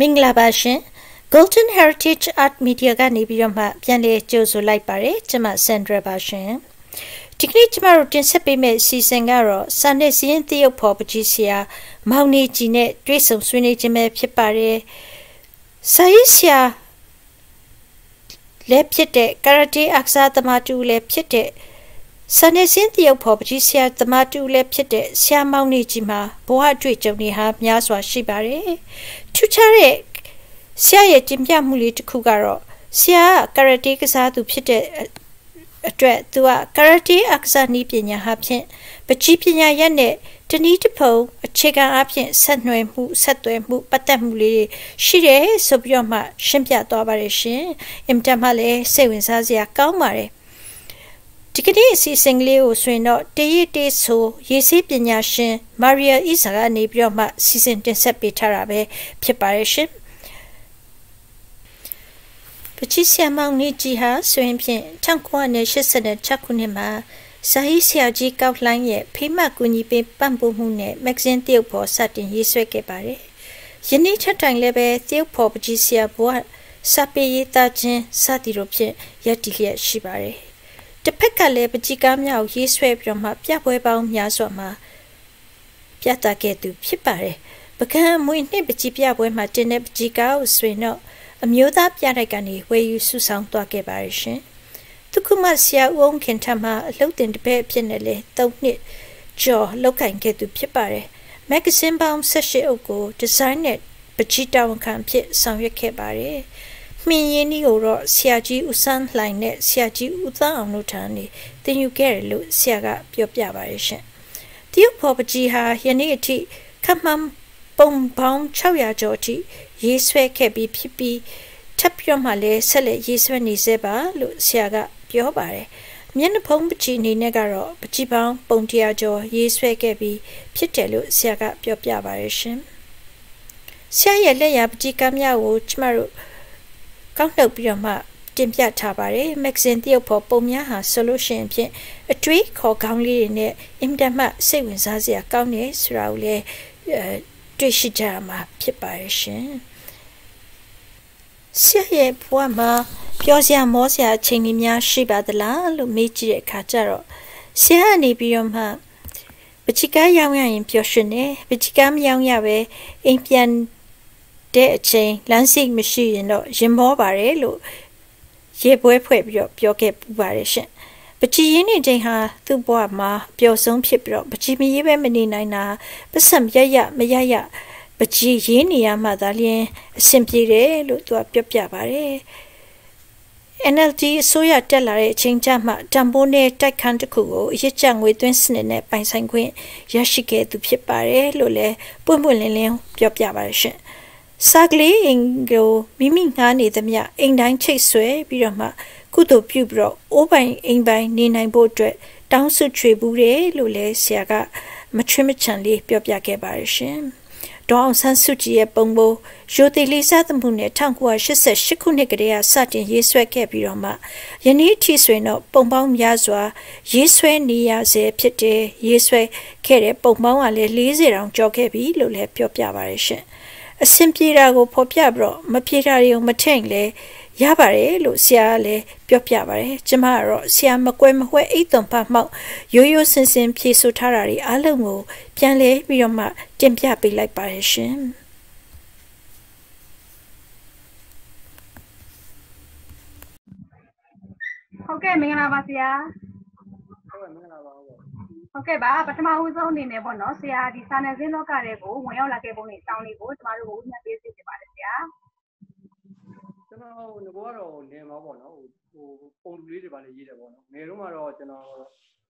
မင်္ဂလာပါရှင် Golden Heritage Art Media ကနေပြီးတော့မှပြန်လည်ကြိုဆိုလိုက်ပါတယ်ကျွန်မ Sandra ပါရှင်ဒီကနေ့ကျမတို့တင်ဆက်ပေးမယ့်စီစဉ်ကတော့စာနဲ့စီးရင်တရုတ်ဖော်ပကြီးဆရာမောင်နေကြီးနဲ့တွေ့ဆုံဆွေးနွေးခြင်းပဲဖြစ်ပါတယ်စာရေးဆရာလည်းဖြစ်တဲ့ karate အကစားသမားတူလည်းဖြစ်တဲ့ စနေစင်းတရုတ်ဖော်ပကြီးဆရာသမားတူလည်းဖြစ်တဲ့ဆရာမောင်နေကြီးမှာဘဝအတွေ့အကြုံတွေဟာများစွာရှိပါတယ်။ထူးခြားတဲ့ဆရာရဲ့တင်ပြမှုလေးတစ်ခုကတော့ဆရာကကရာတေကစားသူဖြစ်တဲ့အတွက်သူကကရာတေအကစားနည်းပညာဟာဖြင့်ပကြီးပညာရက်နဲ့တနည်းတစ်ဖုံအခြေခံအဖြစ်ဆက်နွယ်မှုဆက်သွယ်မှုပတ်သက်မှုလေးရှိတယ်ဆိုပြီးတော့မှရှင်းပြသွားပါတယ်ရှင်။အင်တာမှလည်းစိတ်ဝင်စားစရာကောင်းပါတယ် ဒီကနေ့အစီအစဉ်ကလေးကိုဆိုရင်တော့တရစ်တေးဆိုရေးစေးပညာရှင်မာရီယာအီဆာကနေပြီးတော့မှစီစဉ်တင်ဆက်ပေးထားတာပဲဖြစ်ပါရဲ့ရှင်ပချီဆီယမောင်နေကြီးဟာဆိုရင်ဖြင့်1986ခုနှစ်မှာဇာဟီဆရာကြီးကောက်လှိုင်းရဲ့ဖိမကူညီပေးပံ့ပိုးမှုနဲ့မဂ္ဂဇင်းတရုတ်ဖော်စတင်ရေးဆွဲခဲ့ပါတယ်။ယနေ့ထက်တိုင်လည်းပဲတရုတ်ဖော်ပကြီးဆရာဘဝစာပေရေးသားခြင်းစသည်တို့ဖြင့်ရည်တည်လျက်ရှိပါတယ် တစ်ဖက်ကလည်းပကြီကားများကိုရေးဆွဲပြီးတော့မှပြပွဲပေါင်းများစွာမှာပြသခဲ့သူဖြစ်ပါတယ်ပကံမွေနှစ်ပကြီပြပွဲမှာတင်တဲ့ပကြီကားကိုဆိုရင်တော့အမျိုးသားပြတိုက်ကနေဝယ်ယူစုဆောင်သွားခဲ့ပါရရှင်သူကမှဆရာဦးအောင်ခင်ထမအလုတ်တင်တစ်ဖက်အဖြစ်နဲ့လေ၃နှစ်ကျော်လောက်ကင်ခဲ့သူဖြစ်ပါတယ်မဂ္ဂဇင်းပေါင်း၁၈အုပ်ကိုဒီဇိုင်းနဲ့ပကြီတာဝန်ခံဖြစ်ဆောင်ရွက်ခဲ့ပါတယ် မှင်ရင်းဒီကိုတော့ဆရာကြီးဦးစန်းလှိုင်နဲ့ဆရာကြီးဦးသားအောင်တို့ထံနေတင်ယူခဲ့တယ်လို့ဆရာကပြောပြပါရဲ့ရှင်။တရုတ်ဖော်ပကြီးဟာယနေ့အထိခမမ်ပုံပေါင်း600ကျော်အထိရေးဆွဲခဲ့ပြီးဖြစ်ပြီးထပ်ပြောမှလည်းဆက်လက်ရေးဆွဲနေစေပါလို့ဆရာကပြောပါတယ်။မျက်နှာဖုံးပကြီးအနေနဲ့ကတော့ပကြီးပေါင်းပုံ100ကျော်ရေးဆွဲခဲ့ပြီးဖြစ်တယ်လို့ဆရာကပြောပြပါရဲ့ရှင်။ဆရာရဲ့လက်ရပကြီးကမ်းများကိုကျမတို့ ကောက်နှုတ်ပြီးတော့မှတင်ပြထားပါတယ်မဂ္ဂဇင်းတရုတ်ဖော်ပုံများဟာဆိုလို့ရှိရင်ဖြင့်အတွေးခေါ်ကောင်းလေးတွေနဲ့အင်တမစိတ်ဝင်စားစရာကောင်းတယ်ဆိုတာကိုလည်းတွေ့ရှိကြမှာဖြစ်ပါရဲ့ရှင်ဆရာရဲ့ဘဝမှာပြောစရာမောစရာအချိန်ကြီးများရှိပါသလားလို့မေးကြည့်တဲ့အခါကျတော့ဆရာကနေပြီးတော့မှပချီကားရောင်းရရင်ပျော်ရွှင်တယ်ပချီကားမရောင်းရပဲအိမ်ပြန် တဲ့အချိန်လမ်းစိတ်မရှိရင်တော့ရင်မောပါတယ်လို့ရေပွဲဖွဲ့ပြီးတော့ပြောခဲ့ပူပါတယ်ရှင်ပချီရင်းနေချိန်ဟာသူ့ဘဝမှာပျော်ဆုံးဖြစ်ပြီးတော့ပချီမရေးပဲမနေနိုင်တာပတ်စံရရမရရပချီရင်းနေရမှသာလျှင်အဆင်ပြေတယ်လို့သူကပြောပြပါတယ် NLD အစိုးရတက်လာတဲ့အချိန်ကျမှတံပိုးနဲ့တိုက်ခန်းတစ်ခုကိုအရစ်ကျငွေသွင်းစနစ်နဲ့ပိုင်ဆိုင်ခွင့်ရရှိခဲ့သူဖြစ်ပါတယ်လို့လည်းပွင့်ပွင့်လင်းလင်းပြောပြပါတယ်ရှင်။ စာကလေးအိမ်ကိုမိမိငှားနေသမျှအိမ်တိုင်းချိတ်ဆွဲပြီးတော့မှကုသိုလ်ပြုပြီးတော့အိုးပိုင်အိမ်ပိုင်နေနိုင်ဖို့အတွက်တောင်းဆွချွေဘူးတယ်လို့လည်းဆရာကမချွမချန်လေးပြောပြခဲ့ပါရရှင်။ဒေါအောင်ဆန်းစုကြည်ရဲ့ပုံပေါ်ရိုသေလေးစားသမှုနဲ့1988ခုနှစ်ကတည်းကစတင်ရေးဆွဲခဲ့ပြီးတော့မှယနေ့ထိဆိုရင်တော့ပုံပေါင်းများစွာရေးဆွဲနေရဆဲဖြစ်တယ်ရေးဆွဲခဲ့တဲ့ပုံပေါင်းကလည်း40တောင်ကျော်ခဲ့ပြီလို့လည်းပြောပြပါရရှင်။ အဆင်ပြေတာကိုဖော်ပြပြီးတော့မပြေတာတွေကိုမထင်လဲရပါတယ်လို့ဆရာကလည်းပြောပြပါတယ်ကျမကတော့ဆရာမကွဲမခွဲအိတ်သွန်ဖတ်မှောက်ရိုးရိုးစင်စင်ဖြေဆိုထားတာတွေအားလုံးကိုပြန်လဲပြီးတော့မှတင်ပြပေးလိုက်ပါတယ်ရှင်ဟုတ်ကဲ့မင်္ဂလာပါဆရာဟုတ်ကဲ့မင်္ဂလာပါ ဟုတ်ကဲ့ပါပထမဦးဆုံးအနေနဲ့ပေါ့နော်ဆရာဒီစာနယ်ဇင်းလောကတွေကိုဝင်ရောက်လာခဲ့ပုံနဲ့အကြောင်းလေးကိုကျမတို့ကိုညှပ်ပေးစီတင်ပါတယ်ဆရာကျွန်တော်ငကောကတော့နေမှာပေါ့နော်ဟိုပုံလူလေးတွေပါလေရေးတယ်ပေါ့နော်ငယ်တော့ကတော့ကျွန်တော်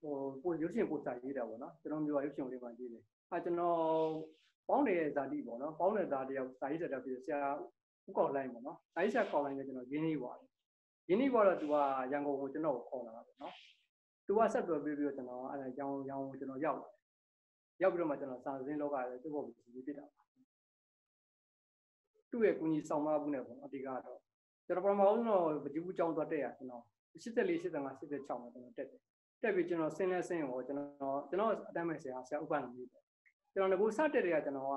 ဟိုပိုရုပ်ရှင်ပို့စာရေးတာပေါ့နော်ကျွန်တော်မျိုးကရုပ်ရှင်လေးပါရေးတယ်အဲကျွန်တော်ပေါင်းတဲ့ဇာတိပေါ့နော်ပေါင်းတဲ့ဇာတိရောက်စာရေးတဲ့ပြီးဆရာဥကောက်လိုင်းပေါ့နော်စာရေးဆရာကောက်လိုင်းနဲ့ကျွန်တော်ရင်းနှီးပါတယ်ရင်းနှီးပါတော့သူကရန်ကုန်ကိုကျွန်တော်ကိုခေါ်လာတာပေါ့နော် သူကဆက်သွယ်ပြီးပြီးတော့ကျွန်တော်အဲ့ဒါရောင်းရောင်းကျွန်တော်ရောက်လာရောက်ပြီးတော့မှကျွန်တော်စာစင်းလောကရဲ့သူ့ဘောကိုဒီဖြစ်တာပါသူ့ရဲ့ကုညီဆောင်မမှုနဲ့ပေါ့အဓိကတော့ကျွန်တော်ပထမဆုံးတော့ပကြီးဘူးကျောင်းသွားတက်ရကျွန်တော်84 85 86မှာကျွန်တော်တက်တယ်တက်ပြီးကျွန်တော်ဆင်းလဲဆင်းရောကျွန်တော်ကျွန်တော်အတမ်းမဲ့ဆရာဆရာဥပ္ပန္နမျိုးတယ်ကျွန်တော်ငကိုစတက်တွေကကျွန်တော်က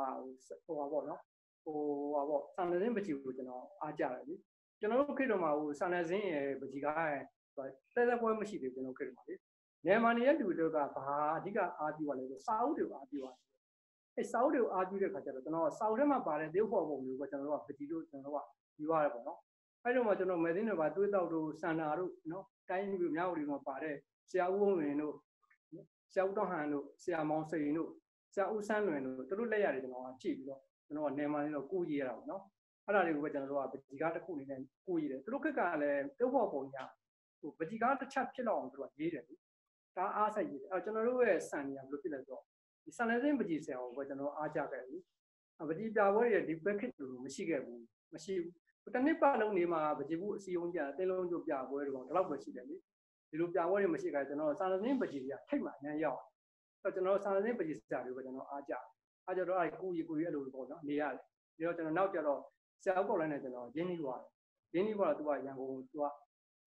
ဟိုပါပေါ့နော်ဟိုဟာပေါ့စာနယ်ဇင်းပကြီးကိုကျွန်တော်အားကြတယ်လေကျွန်တော်တို့ခေတ်တော်မှာဟိုစာနယ်ဇင်းရဲ့ပကြီးကား ရဲ့တဲတဲပွဲမရှိသေးဘူးကျွန်တော်ခေတ်တော်မှာလေနေမာနေရဲ့လူတွေကဘာအဓိကအားပြုရလဲဆိုစာအုပ်တွေကိုအားပြုရတယ်အဲစာအုပ်တွေကိုအားပြုတဲ့ခါကျတော့ကျွန်တော်စာအုပ်ထဲမှာပါတဲ့သေဖို့ပုံမျိုးကိုကျွန်တော်တို့ကပကြီးတို့ကျွန်တော်တို့ကယူရတယ်ပေါ့နော်အဲ့တော့မှကျွန်တော်မက်ဇင်းတွေပါတွေးတောက်တို့စန္ဒာတို့နော်တိုင်းမျိုးမြောက်တွေမှာပါတဲ့ဆရာဦးဝင်းဝင်တို့ဆရာဦးတော်ဟန်တို့ဆရာမောင်စိန်တို့ဆရာဦးဆန်းလွင်တို့တို့လက်ရတယ်ကျွန်တော်ကကြည့်ပြီးတော့ကျွန်တော်ကနေမာလေးတော့ကိုးကြည့်ရတာပေါ့နော်အဲ့ဒါတွေကိုပဲကျွန်တော်တို့ကပကြီးကားတစ်ခုအနေနဲ့ကိုးကြည့်တယ်သူတို့ခက်ကလည်းတုပ်ဖို့ပုံညာ ဟိုပကြီးကားတစ်ချက်ဖြစ်လောက်အောင်သူတို့ကရေးတယ်လေဒါအားဆိုင်ရေးတယ်အဲ့ကျွန်တော်တို့ရဲ့စံနေရဘယ်လိုဖြစ်လဲဆိုတော့ဒီစံနေစင်းပကြီးဆရာကိုပဲကျွန်တော်အားကြခဲ့ပြီပကြီးပြပွဲရဲ့ဒီ package လို့မရှိခဲ့ဘူးမရှိဘူးတနစ်ပတ်လုံးနေမှာပကြီးဘူးအစီအုံးကြအတင်းလုံးကျပြပွဲတော့ဒီလောက်ပဲရှိတယ်လေဒီလိုပြပွဲတွေမရှိခဲ့ကျွန်တော်စံနေစင်းပကြီးကထိတ်မှအញ្ញရောက်အဲ့ကျွန်တော်စံနေစင်းပကြီးဆရာတွေပဲကျွန်တော်အားကြအားကြတော့အဲ့ကိုကြီးကိုကြီးအဲ့လိုပေါ့နော်နေရတယ်ပြီးတော့ကျွန်တော်နောက်ကြတော့ဆရာဥပ္ပလိုင်းနဲ့ကျွန်တော်ရင်းနှီးသွားတယ်ရင်းနှီးသွားတော့သူကရန်ကုန်သူက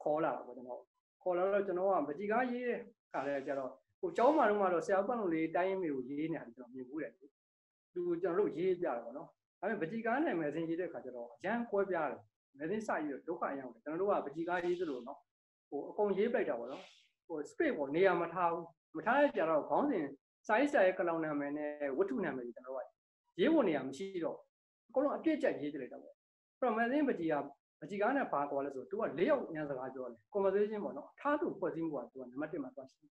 ခေါ်လာတာပေါ့ကျွန်တော်ခေါ်လာတော့ကျွန်တော်ကပကြီးကားရေးတဲ့ခါလဲကျတော့ဟိုကျောင်းမှာတော့မှတော့ဆရာဥပ္ပလိုင်းလေးတိုင်းမေကိုရေးနေတယ်ကျွန်တော်မြင်ဘူးတယ်သူကျွန်တော်တို့ရေးပြတယ်ပေါ့နော်ဒါပေမဲ့ပကြီးကားနဲ့မယ်စင်ရေးတဲ့ခါကျတော့အရန်ကွဲပြားတယ်မယ်စင်စရေးတော့ဒုက္ခအရောက်တယ်ကျွန်တော်တို့ကပကြီးကားရေးသလိုနော်ဟိုအကုန်ရေးပလိုက်တာပေါ့နော်ဟို space ကိုနေရာမထားဘူးမထားရကြတော့ခေါင်းစဉ် size စာရဲ့ကလောင်နာမည်နဲ့ဝတ္ထုနာမည်ကျွန်တော်တို့ကရေးဖို့နေရာမရှိတော့အကုန်လုံးအပြည့်ကျက်ရေးကြလိုက်တာပေါ့အဲ့တော့ magazine ပကြီးက ပကြီးကားနဲ့ဘာကွာလဲဆိုတော့ तू က၄ယောက်ညစကားပြောတယ် conversation ပေါ့နော်အထားသူဖွဲ့စည်းမှုက तू ကနံပါတ်1မှာသွားရှိ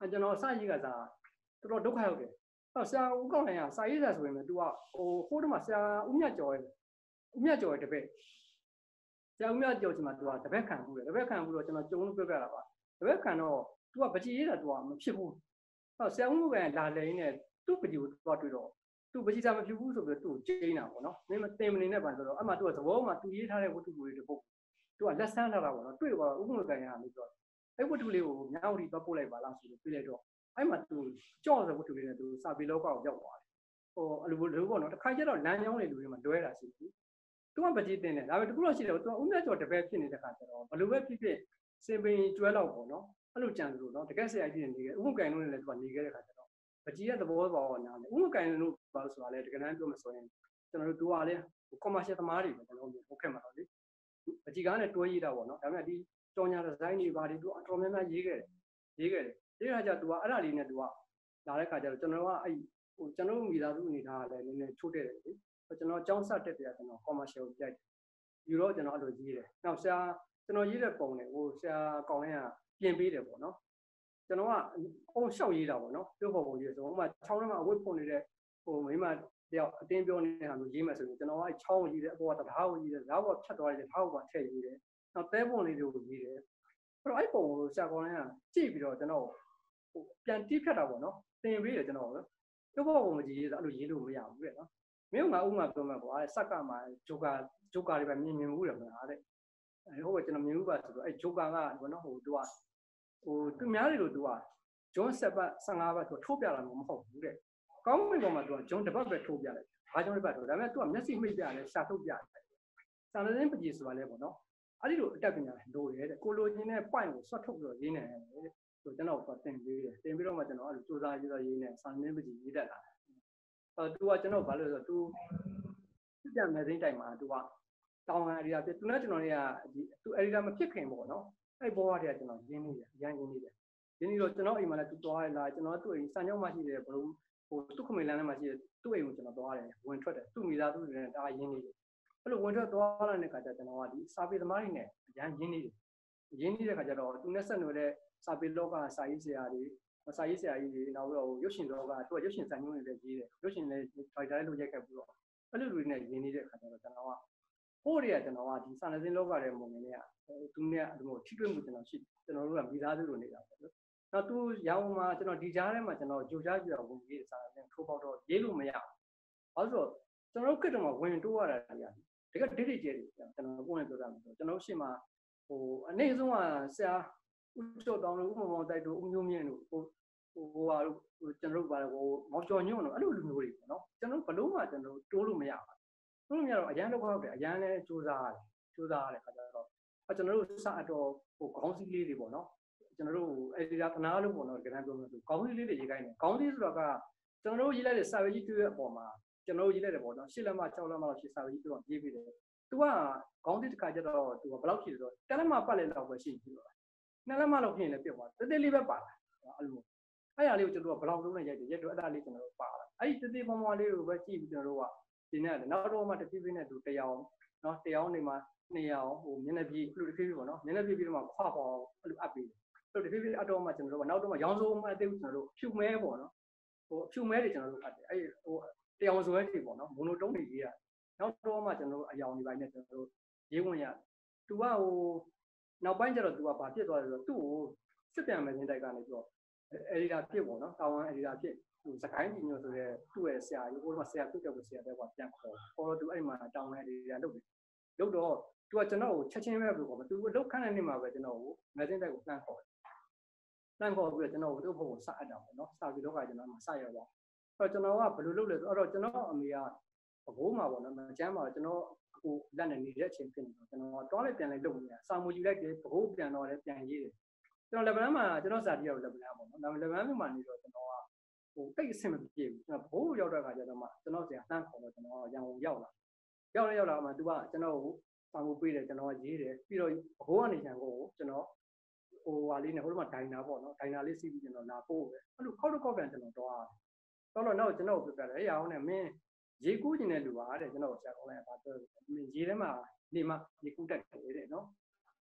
အဲကျွန်တော်စရေးကစားတော်တော်ဒုက္ခရောက်တယ်အဲ့ဆရာဦးကောင်းနိုင်ကစာရေးစာဆိုရင်လည်း तू ကဟိုဟိုးတမှာဆရာဦးမြတ်ကျော်ရဲ့ဦးမြတ်ကျော်ရဲ့တပည့်ဆရာဦးမြတ်ကျော်ချင်းမှာ तू ကတပည့်ခံဘူးတယ်တပည့်ခံဘူးတော့ကျွန်တော်ကြုံလို့ပြောပြတာပါတပည့်ခံတော့ तू ကပကြီးရေးတာ तू ကမဖြစ်ဘူးအဲ့ဆရာဦးကလာလဲနေသူ့ပကြီးကိုသွားတွေ့တော့ သူပကြီးစာမဖြစ်ဘူးဆိုပြီးသူ့ကိုကျိန်းတာပေါ့နော်မင်းမတင်မနေနဲ့ပါဆိုတော့အမှသူကသဘောမှာသူရေးထားတဲ့ဝတ္ထုတွေတပုတ်သူကလက်ဆန်းထားတာပေါ့နော်တွေ့တော့ဥပ္ပမကန်ရလို့ပြောအဲ့ဝတ္ထုလေးကိုမြောက်ရီသွားပို့လိုက်ပါလားဆိုပြီးပြလိုက်တော့အဲ့မှာသူကြော့တဲ့ဝတ္ထုလေးနဲ့သူစာပေလောကကိုရောက်သွားတယ်ဟိုအလိုလိုပေါ့နော်တစ်ခါကျတော့လမ်းကြောင်းတွေလူတွေမှာလွဲတာရှိတယ်သူကပကြီးတင်တယ်ဒါပေမဲ့တခုတော့ရှိတယ်သူကဥမြတ်ကျော်တပည့်ဖြစ်နေတဲ့ခါကျတော့ဘယ်လိုပဲဖြစ်ဖြစ်စင်ပင်ကျွဲလောက်ပေါ့နော်အဲ့လိုကြံလို့နော်တကယ်ဆရာကြီးနေခဲ့ဥပ္ပကန်လုံးနဲ့လည်းသူကနေခဲ့တဲ့ခါကျတော့ ပကြီးရဲ့သဘောပေါက်နားလေဥပ္ပကန်လုံးဘာလို့ဆိုတာလဲတကယ်တမ်းပြောမှဆိုရင်ကျွန်တော်တို့သူကလည်း commercial သမားတွေပဲကျွန်တော်တို့ဟုတ်ခဲ့မှာတော့လေပကြီးကားနဲ့တွဲရေးတာပေါ့နော်ဒါပေမဲ့ဒီကြော်ညာဒီဇိုင်းတွေဘာတွေသူအတော်များများရေးခဲ့တယ်ရေးခဲ့တယ်ဒီခါကျသူကအဲ့ဒါလေးနဲ့သူကလာတဲ့ခါကျတော့ကျွန်တော်ကအဲ့ဟိုကျွန်တော်မိသားစုအနေထားကလည်းနည်းနည်းချိုးတဲ့တယ်လေကျွန်တော်ကျောင်းဆက်တက်တယ်ကျွန်တော် commercial ကိုကြိုက်တယ်ယူတော့ကျွန်တော်အဲ့လိုရေးတယ်နောက်ဆရာကျွန်တော်ရေးတဲ့ပုံတွေဟိုဆရာကောင်းတဲ့ကပြင်ပေးတယ်ပေါ့နော် ကျွန်တော်ကအုံလျှောက်ရေးတာပေါ့နော်ပြောဖို့ပုံရေးဆိုဥပမာချောင်းထဲမှာအဝတ်ဖွင့်နေတဲ့ဟိုမိမတယောက်အတင်းပြောနေတာမျိုးရေးမယ်ဆိုရင်ကျွန်တော်ကအဲချောင်းကိုရေးတယ်အပေါ်ကတထားကိုရေးတယ်ဇာတ်ဘောဖြတ်သွားတယ်ထားကိုပါထည့်ရေးတယ်နောက်သဲပုံလေးတွေကိုရေးတယ်အဲ့တော့အဲ့ပုံကိုဆရာကောင်းတဲ့ကကြည့်ပြီးတော့ကျွန်တော်ဟိုပြန်တိဖြတ်တာပေါ့နော်သင်ပေးတယ်ကျွန်တော်ကပြောဖို့ပုံမကြီးရေးဆိုအဲ့လိုရေးလို့မရဘူးတဲ့နော်မင်းကငါဥမာပြောမှာကွာစက်ကမှာဂျိုကာဂျိုကာတွေပဲမြင်မြင်ဘူးတယ်မလားတဲ့အဲဟုတ်ကဲ့ကျွန်တော်မြင်ဘူးပါဆိုတော့အဲဂျိုကာကဘောနော်ဟိုသူက ဟိုသူများတွေလို့သူကဂျွန်ဆက်ပတ်15ပတ်သူထိုးပြလာမှာမဟုတ်ဘူးတဲ့ကောင်းမွေပေါ်မှာသူကဂျွန်တစ်ပတ်ပဲထိုးပြလိုက်ဘာကြောင့်တစ်ပတ်ထိုးဒါပေမဲ့သူကမျက်စိမှိတ်ပြတယ်ရှာထုတ်ပြတယ်စာရင်းပကြီးဆိုတာလဲပေါ့နော်အဲ့ဒီလိုအတက်ပညာလိုရဲတဲ့ကိုလိုချင်တဲ့ point ကိုဆွတ်ထုတ်ပြီးတော့ရေးနေတယ်တဲ့ဆိုကျွန်တော်ကတင်ပေးတယ်တင်ပြီးတော့မှကျွန်တော်အဲ့လိုစူးစမ်းရေးတော့ရေးနေစာရင်းပကြီးရေးတတ်တာအဲသူကကျွန်တော်ဘာလို့လဲဆိုတော့သူပြန်မယ်စိမ့်တိုင်မှာသူကတောင်းခံအရီယာပြသူနဲ့ကျွန်တော်တွေကဒီသူအရီယာမဖြစ်ခင်ပေါ့နော် အဲ့ဘောကတည်းကကျွန်တော်ရင်းနေတယ်ရန်ရင်းနေတယ်ရင်းနေတော့ကျွန်တော်အိမ်မှာလည်းသူသွားရလားကျွန်တော်သူ့အိမ်စံကြောင်းမှရှိတယ်ဘလို့ဟိုသူ့ခမေလန်းထဲမှာရှိတယ်သူ့အိမ်ကိုကျွန်တော်သွားတယ်ဝင်ထွက်တယ်သူ့မိသားစုတွေနဲ့ဒါရင်းနေတယ်အဲ့လိုဝင်ထွက်သွားလာတဲ့ခါကျကျွန်တော်ကဒီစာပေသမားတွေနဲ့အရန်ရင်းနေတယ်ရင်းနေတဲ့ခါကျတော့သူနဲ့ဆက်နွယ်တဲ့စာပေလောကစာရေးဆရာတွေစာရေးဆရာကြီးတွေနောက်ပြီးတော့ရုပ်ရှင်လောကသူကရုပ်ရှင်စံညွှန်းတွေလည်းရေးတယ်ရုပ်ရှင်လည်းဒိုက်တာလည်းလုပ်ရိုက်ခဲ့ပြီးတော့အဲ့လိုတွေနဲ့ရင်းနေတဲ့ခါကျတော့ကျွန်တော်က ဟိုးတွေကကျွန်တော်ကဒီစာနယ်ဇင်းလောကရဲ့ပုံနေနဲ့သူနဲ့အဲ့လိုထိတွေ့မှုကျွန်တော်ရှိကျွန်တော်တို့ကမိသားစုလိုနေတာပေါ့နော်နောက်သူရောင်းမှာကျွန်တော်ဒီကြားထဲမှာကျွန်တော်ကြိုကြားကြည့်အောင်ဝင်ရေးစာနယ်ထိုးပေါက်တော့ရေးလို့မရဘူးဘာလို့ဆိုတော့ကျွန်တော်တို့ကတည်းကဝင်တိုးရတာတွေကတကယ်ဒိတ်ဒိတ်ကျဲတယ်ကျွန်တော်ပုံနဲ့ပြောတာမဆိုကျွန်တော်ရှေ့မှာဟိုအနေဆုံးကဆရာဦးကျော်တောင်းလို့ဥမမောင်တိုက်တို့ဦးမျိုးမြင့်တို့ဟိုဟိုဟိုဟာဟိုကျွန်တော်တို့ပါဟိုမောင်ကျော်ညွန့်တို့အဲ့လိုလူမျိုးတွေပေါ့နော်ကျွန်တော်ဘလို့မှကျွန်တော်တိုးလို့မရ ဘူးတိုးလို့မရတော့အရန်တော့ဟုတ်တယ်အရန်လဲစူးစမ်းရတယ်စူးစမ်းရတဲ့ခါကျတော့အကျွန်တော်တို့စအတော်ဟိုခေါင်းစည်းလေးတွေပေါ့နော်ကျွန်တော်တို့အဲ့ဒီကသနာလို့ပေါ့နော်ကြမ်းပြောလို့ဆိုခေါင်းစည်းလေးတွေရေးခိုင်းတယ်ခေါင်းစည်းဆိုတော့ကကျွန်တော်တို့ရေးလိုက်တဲ့စာပေကြီးတွေ့တဲ့အပေါ်မှာကျွန်တော်ရေးလိုက်တယ်ပေါ့နော်ရှစ်လက်မ6လက်မလောက်ရှစ်စာရေးသူကရေးပြီးတယ်သူကခေါင်းတိတစ်ခါကျတော့သူကဘယ်လောက်ရှိလဲဆိုတော့တက်လက်မပတ်လဲတော့ပဲရှိပြီလို့နှစ်လက်မလောက်ဖြစ်ရင်လည်းပြတ်သွားတယ်တေးလေးပဲပါလာအဲ့လိုအဲ့ရလေးကိုကျွန်တော်ကဘယ်လောက်လုံးနဲ့ရိုက်တယ်ရိုက်တော့အဲ့ဒါလေးကျွန်တော်တို့ပါလာအဲ့ဒီတေးသေးပေါ်ပေါ်လေးကိုပဲကြည့်ပြီးကျွန်တော်တို့က ဒီနေ့နောက်တော့မှတဖြည်းဖြည်းနဲ့သူတရားနော်တရားနေမှာနေရအောင်ဟိုမျက်နှာပြေအဲ့လိုတဖြည်းဖြည်းပေါ့နော်မျက်နှာပြေပြီးတော့မှခွာပေါ်အဲ့လိုအပ်ပြီးအဲ့လိုတဖြည်းဖြည်းအတော့မှကျွန်တော်တို့ကနောက်တော့မှရောင်းစိုးမှအသေးဘူးကျွန်တော်တို့ဖြူမဲပေါ့နော်ဟိုဖြူမဲတွေကျွန်တော်တို့အပ်တယ်အဲ့ဟိုတရားစွဲတွေပေါ့နော်မိုနိုတုံးတွေရေးရနောက်တော့မှကျွန်တော်တို့အယောင်တွေပိုင်းနဲ့ကျွန်တော်တို့ရေးဝင်ရသူကဟိုနောက်ပိုင်းကျတော့သူကဘာဖြစ်သွားလဲဆိုတော့သူ့ကိုစစ်ပြန်မယ်စင်းတိုက်ကနေပြီးတော့အဒီတာဖြစ်ပေါ့နော်တာဝန်အဒီတာဖြစ် ဟိုစကိုင်းပြည်ညိုဆိုတဲ့သူ့ရဲ့ဆရာကြီးဟိုမှာဆရာပြုတ်တဲ့ဆရာတဲ့ကပြန်ခေါ်ခေါ်တော့သူအဲ့မှာတာဝန်အဒီတာလုပ်တယ်လုပ်တော့သူကကျွန်တော်ကိုချက်ချင်းပဲပြောခေါ်တယ်သူကလောက်ခန့်တဲ့နေ့မှာပဲကျွန်တော်ကိုမက်ဆင်းတိုက်ကိုပြန်ခေါ်တယ်ပြန်ခေါ်ပြီးတော့ကျွန်တော်တို့ဘုတ်ကိုစအပ်တာပေါ့နော်စာပြီးတော့ကကျွန်တော်မှစရောက်သွားအဲ့တော့ကျွန်တော်ကဘယ်လိုလုပ်လဲဆိုတော့ကျွန်တော်အမေကဘဘိုးမှာပေါ့နော်မကျမ်းမှာကျွန်တော်အခုလက်နဲ့နေတဲ့အချိန်ဖြစ်နေတော့ကျွန်တော်တွားလိုက်ပြန်လိုက်လုပ်နေတာစာမူယူလိုက်တယ်ဘဘိုးပြန်တော့လည်းပြန်ရေးတယ်ကျွန်တော်လက်ဗန်းမှာကျွန်တော်စာတီးရောက်လက်ဗန်းပေါ့နော်ဒါပေမဲ့လက်ဗန်းမှာနေတော့ကျွန်တော်က ဟိုတိတ်အဆင်မပြေဘူးကျွန်တော်ဘိုးရောက်တဲ့အခါကျတော့မှကျွန်တော်ဆရာတန်းခေါ်တော့ကျွန်တော်ရန်ကုန်ရောက်လာရောက်လဲရောက်လာမှသူကကျွန်တော်ကိုစာမူပေးတယ်ကျွန်တော်ကရေးတယ်ပြီးတော့ဘိုးကနေရန်ကုန်ကိုကျွန်တော်ဟိုဟာလေးနဲ့ဟိုမှာဒိုင်နာပေါ့နော်ဒိုင်နာလေးစီးပြီးကျွန်တော်လာပို့ပဲအဲ့လိုခောက်တော့ခောက်ပြန်ကျွန်တော်တွားတော့တော့နောက်ကျွန်တော်ပြောပြတယ်အေးအောင်နဲ့မင်းရေကူးကျင်တဲ့လူပါတဲ့ကျွန်တော်ဆရာကောင်းလိုက်တာပြောတယ်မင်းရေထဲမှာနေမှရေကူးတတ်တယ်တဲ့နော်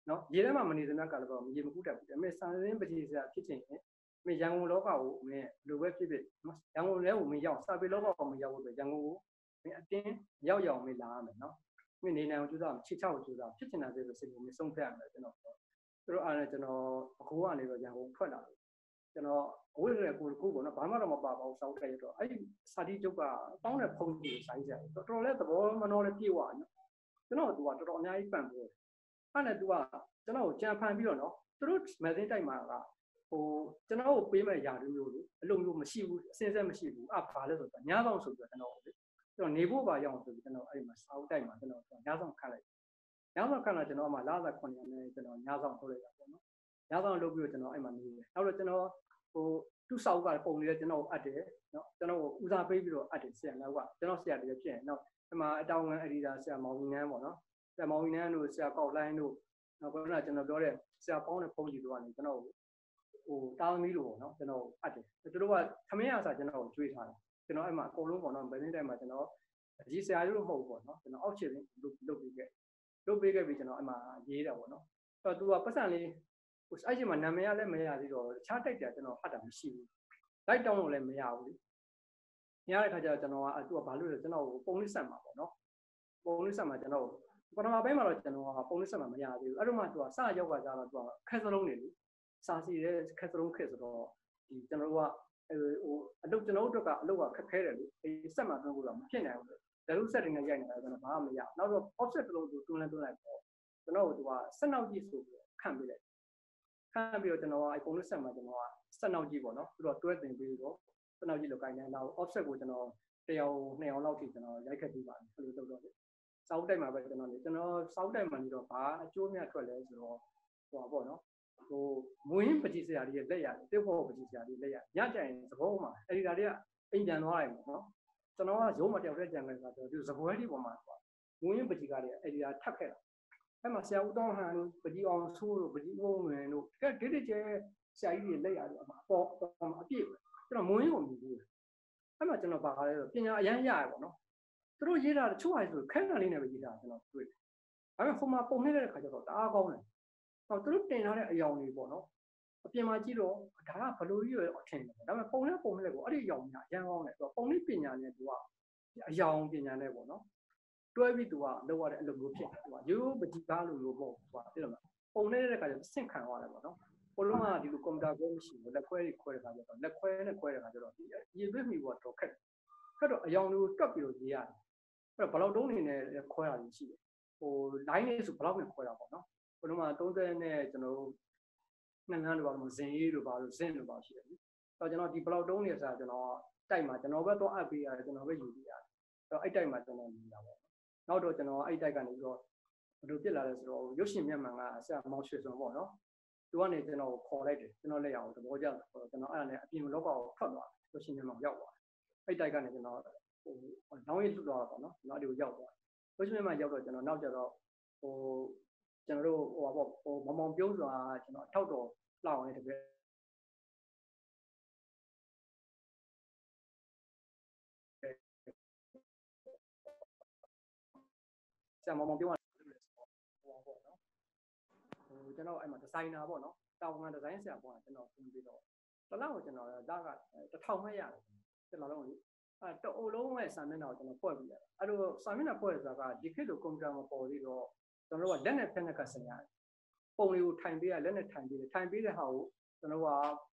နော်ရေထဲမှာမနေစမြကလည်းတော့ရေမကူးတတ်ဘူးဒါပေမဲ့စာရင်းပတိဆရာဖြစ်ချင်ရင် မင်းရန်ကုန်လောကကိုမင်းလိုပဲဖြစ်ဖြစ်နော်ရန်ကုန်လည်းကိုမင်းရောက်စာပေလောကကိုမင်းရောက်လို့ရန်ကုန်ကိုမင်းအတင်းရောက်ရောက်မင်းလာရမယ်နော်မင်းနေနိုင်အောင်ကြိုးစားချစ်ချောက်ကြိုးစားဖြစ်ချင်တာဆိုလို့စိတ်ကိုမင်းဆုံးဖြတ်ရမယ်ကျွန်တော်ပြောသူတို့အားနဲ့ကျွန်တော်အခုကနေတော့ရန်ကုန်ထွက်လာတယ်ကျွန်တော်ဝိရတဲ့ကိုကိုပေါ့နော်ဘာမှတော့မပါပါဘူးစောက်တက်ရတော့အဲ့ဒီစာတိကျုပ်ကတောင်းတဲ့ဖုန်းကြီးဆိုင်ကြတယ်တော်တော်လေးသဘောမနှောလေးပြေဝနော်ကျွန်တော်ကသူကတော်တော်အများကြီးပန့်ပိုးတယ်အဲ့နဲ့သူကကျွန်တော်ကိုကြံဖန်ပြီးတော့နော်သူတို့မက်ဆေ့တိုက်မှာက ဟိုကျွန်တော်ကိုပေးမဲ့ຢာတူမျိုးလေအလုံးမျိုးမရှိဘူးအစင်းဆက်မရှိဘူးအဘာလဲဆိုတော့ညဆောင်ဆိုပြီးတော့ကျွန်တော်လေကျွန်တော်နေဖို့ပါရအောင်ဆိုပြီးကျွန်တော်အဲ့ဒီမှာစာအုပ်တိုက်မှာကျွန်တော်ညဆောင်ခန့်လိုက်ညဆောင်ခန့်လာကျွန်တော်မှလာသာ9ရက်နဲ့ကျွန်တော်ညဆောင်ထုတ်လိုက်တာပေါ့နော်ညဆောင်လုပ်ပြီးတော့ကျွန်တော်အဲ့မှာနေတယ်နောက်တော့ကျွန်တော်ဟိုသူ့စာအုပ်ကပုံနေတဲ့ကျွန်တော်အပ်တယ်နော်ကျွန်တော်ဦးစားပေးပြီးတော့အပ်တယ်ဆရာနောက်ကကျွန်တော်ဆရာတည်းဖြစ်ရင်နော်ဒီမှာအတောင်ငန်းအဒီတာဆရာမောင်ဝင်းနန်းပေါ့နော်ဆရာမောင်ဝင်းနန်းတို့ဆရာကောက်လိုင်းတို့နောက်ခုနကကျွန်တော်ပြောတဲ့ဆရာပေါင်းတဲ့ဖုန်းကြီးတို့ကနေကျွန်တော် ဟိုတာသမီးလိုပေါ့နော်ကျွန်တော်အပ်တယ်သူတို့ကသမင်းရစာကျွန်တော်ကိုကျွေးထားတယ်ကျွန်တော်အဲ့မှာအကုန်လုံးပေါ့နော်ဘယ်နည်းတိုင်းမှာကျွန်တော်အကြီးဆရာတို့မဟုတ်ဘူးပေါ့နော်ကျွန်တော်အောက်ခြေလေးလုပ်လုပ်ပေးခဲ့လုပ်ပေးခဲ့ပြီးကျွန်တော်အဲ့မှာရေးတာပေါ့နော်အဲ့တော့သူကပတ်စံလေးဟိုအဲ့ဒီမှာနာမည်ကလည်းမရသေးတော့တခြားတိုက်တယ်ကျွန်တော်ဖတ်တာမရှိဘူးလိုက်တောင်းလို့လည်းမရဘူးလေညတဲ့ခါကျတော့ကျွန်တော်ကသူကဘာလို့လဲကျွန်တော်ပုံလေးဆက်မှာပေါ့နော်ပုံလေးဆက်မှာကျွန်တော်ပထမပိုင်းမှာတော့ကျွန်တော်ကပုံလေးဆက်မှာမရသေးဘူးအဲ့တော့မှသူကစရောက်ကကြတော့သူကခက်စလုံးနေလေ စာစီတဲ့ခက်စလုံးခက်ဆိုတော့ဒီကျွန်တော်တို့ကဟိုအလုပ်ကျွန်တော်တို့ကအလုပ်ကခက်ခဲတယ်လေဒီဆက်မှာတွန်းဖို့တော့မဖြစ်နိုင်ဘူးလေဒါလို့ဆက်တင်နေရိုက်နေတာကျွန်တော်ဘာမှမရနောက်တော့ offset တစ်လုံးသူတွန်းလဲတွန်းလိုက်ပေါ့ကျွန်တော်ကသူကဆက်နောက်ကြည့်ဆိုပြီးခန့်ပေးလိုက်ခန့်ပြီးတော့ကျွန်တော်ကအဲပုံလေးဆက်မှာကျွန်တော်ကဆက်နောက်ကြည့်ပေါ့နော်သူတော့တွဲတင်ပြီးတော့ဆက်နောက်ကြည့်လို့ကိုင်းနေနောက် offset ကိုကျွန်တော်တယောက်နှစ်ယောက်လောက်ထိကျွန်တော်ရိုက်ခတ်ပြီးပါတယ်အဲ့လိုလုပ်တော့လေစောက်တိုက်မှာပဲကျွန်တော်နေကျွန်တော်စောက်တိုက်မှာနေတော့ဘာအကျိုးများထွက်လဲဆိုတော့ဟိုပါပေါ့နော် ဟိုမွင်းပကြီးစရာတွေလက်ရတယ်တိဖို့ပကြီးစရာတွေလက်ရညကြရင်သဘောမှာအဲ့ဒီဒါတွေကအိမ်ပြန်သွားတယ်ပေါ့နော်ကျွန်တော်ကရုံးမတယောက်တည်းကြံခဲ့တာဆိုတော့ဒီသပွဲတွေပေါ်မှာမွင်းပကြီးကတွေအဲ့ဒီဒါထပ်ခဲ့တာအဲ့မှာဆရာဦးတောင်းဟန်တို့ပကြီးအောင်ဆိုးတို့ပကြီးဦးဝင်တို့ကဲဒိတ်ကျဲဆရာကြီးတွေလက်ရတယ်အမအပေါ်အပြည့်ကျွန်တော်မွင်းကိုမြည်ဘူးအဲ့မှာကျွန်တော်ပါလဲဆိုပညာအရန်ရရပေါ့နော်သူတို့ရေးတာတချို့ဟာဆိုခက်တာလေးနဲ့ပဲရေးတာကျွန်တော်တွေ့တယ်။ဒါပေမဲ့ဟိုမှာပုံနေတဲ့ခါကျတော့တအားကောင်းတယ်။ ဟောသူတို့တင်ထားတဲ့အယောင်တွေပေါ့နော်။အပြင်မှာကြည့်တော့ဒါကဘလိုကြီးရောအထင်တယ်။ဒါပေမဲ့ပုံနဲ့ပုံနဲ့ကိုအဲ့ဒီအယောင်များအရန်ကောင်းတယ်။သူကပုံနဲ့ပညာနဲ့သူကအယောင်ပညာနဲ့ပေါ့နော်။တွဲပြီးသူကလောက်ရတဲ့အလုပ်မျိုးဖြစ်တယ်။သူကရိုးရိုးပကြီးကားလိုမျိုးပေါ့။သူကသိတယ်မလား။ပုံနေတဲ့ခါကျတော့စင့်ခံသွားတယ်ပေါ့နော်။ဘလုံးကဒီလိုကွန်ပျူတာကိုမရှိဘူးလက်ခွဲတွေခွဲတဲ့ခါကျတော့လက်ခွဲနဲ့ခွဲတဲ့ခါကျတော့ဒီရေသွေးမိဖို့တော့ခက်တယ်။ခက်တော့အယောင်တွေကိုတွက်ပြီးတော့ရေးရတယ်အဲ့တော့ဘလောက်တုံးနေနဲ့ခွဲတာကြီးရှိတယ်ဟို line လေးဆိုဘလောက်နဲ့ခွဲတာပေါ့နော် ဘယ်တော့မှ30နဲ့ကျွန်တော်တို့နှစ်ငန်းလိုပါလို့ဇင်ရေးလိုပါလို့ဇင်လိုပါရှိတယ်အဲ့တော့ကျွန်တော်ဒီဘလောက်တုံးနေဆိုတာကျွန်တော်တိုက်မှာကျွန်တော်ပဲတော့အပ်ပေးရတယ်ကျွန်တော်ပဲယူပေးရတယ်အဲ့တော့အဲ့တိုက်မှာကျွန်တော်နေတာပေါ့နောက်တော့ကျွန်တော်အဲ့တိုက်ကနေပြီးတော့ဘယ်လိုဖြစ်လာလဲဆိုတော့ရုပ်ရှင်မျက်မှန်ကဆရာမောင်ရွှေစွန်ပေါ့နော်သူကနေကျွန်တော်ခေါ်လိုက်တယ်ကျွန်တော်လက်ရအောင်သဘောကျတယ်ကျွန်တော်အဲ့ဒါနဲ့အပြင်လောကကိုထွက်သွားရုပ်ရှင်မျက်မှန်ရောက်သွားအဲ့တိုက်ကနေကျွန်တော်ဟိုနောင်ရလွတ်သွားတာပေါ့နော်ကျွန်တော်အဲ့ဒီကိုရောက်သွားလို့ရှိရင်မှရောက်တော့ကျွန်တော်နောက်ကျတော့ဟို ကျွန်တော်တို့ဟိုပါပေါ့ဟိုမမောင်ပြုံးစွာကျွန်တော်အထောက်တော်လောက်အောင်တကယ်ဆရာမောင်မောင်ပြုံးကဟိုပါပေါ့နော်ဟိုကျွန်တော်အဲ့မှာဒီဇိုင်နာပေါ့နော်တာဝန်ဒီဇိုင်းဆရာပေါ့ကျွန်တော်သင်ပြီးတော့တလောက်ကိုကျွန်တော်ဒါကတစ်ထောင်မဲ့ရတယ်ကျွန်တော်လုံးလေအဲတအိုလုံးရဲ့စာမျက်နှာကိုကျွန်တော်ဖွဲ့ပြီးရတယ်အဲ့လိုစာမျက်နှာဖွဲ့ဆိုတာကဒီခေတ်လိုကွန်ပျူတာမပေါ်သေးတော့ ကျွန်တော်တို့ကလက်နဲ့ဖက်နဲ့ကဆင်ရတယ်ပုံလေးကိုထိုင်ပေးရလက်နဲ့ထိုင်ပေးတယ်ထိုင်ပေးတဲ့ဟာကိုကျွန်တော်က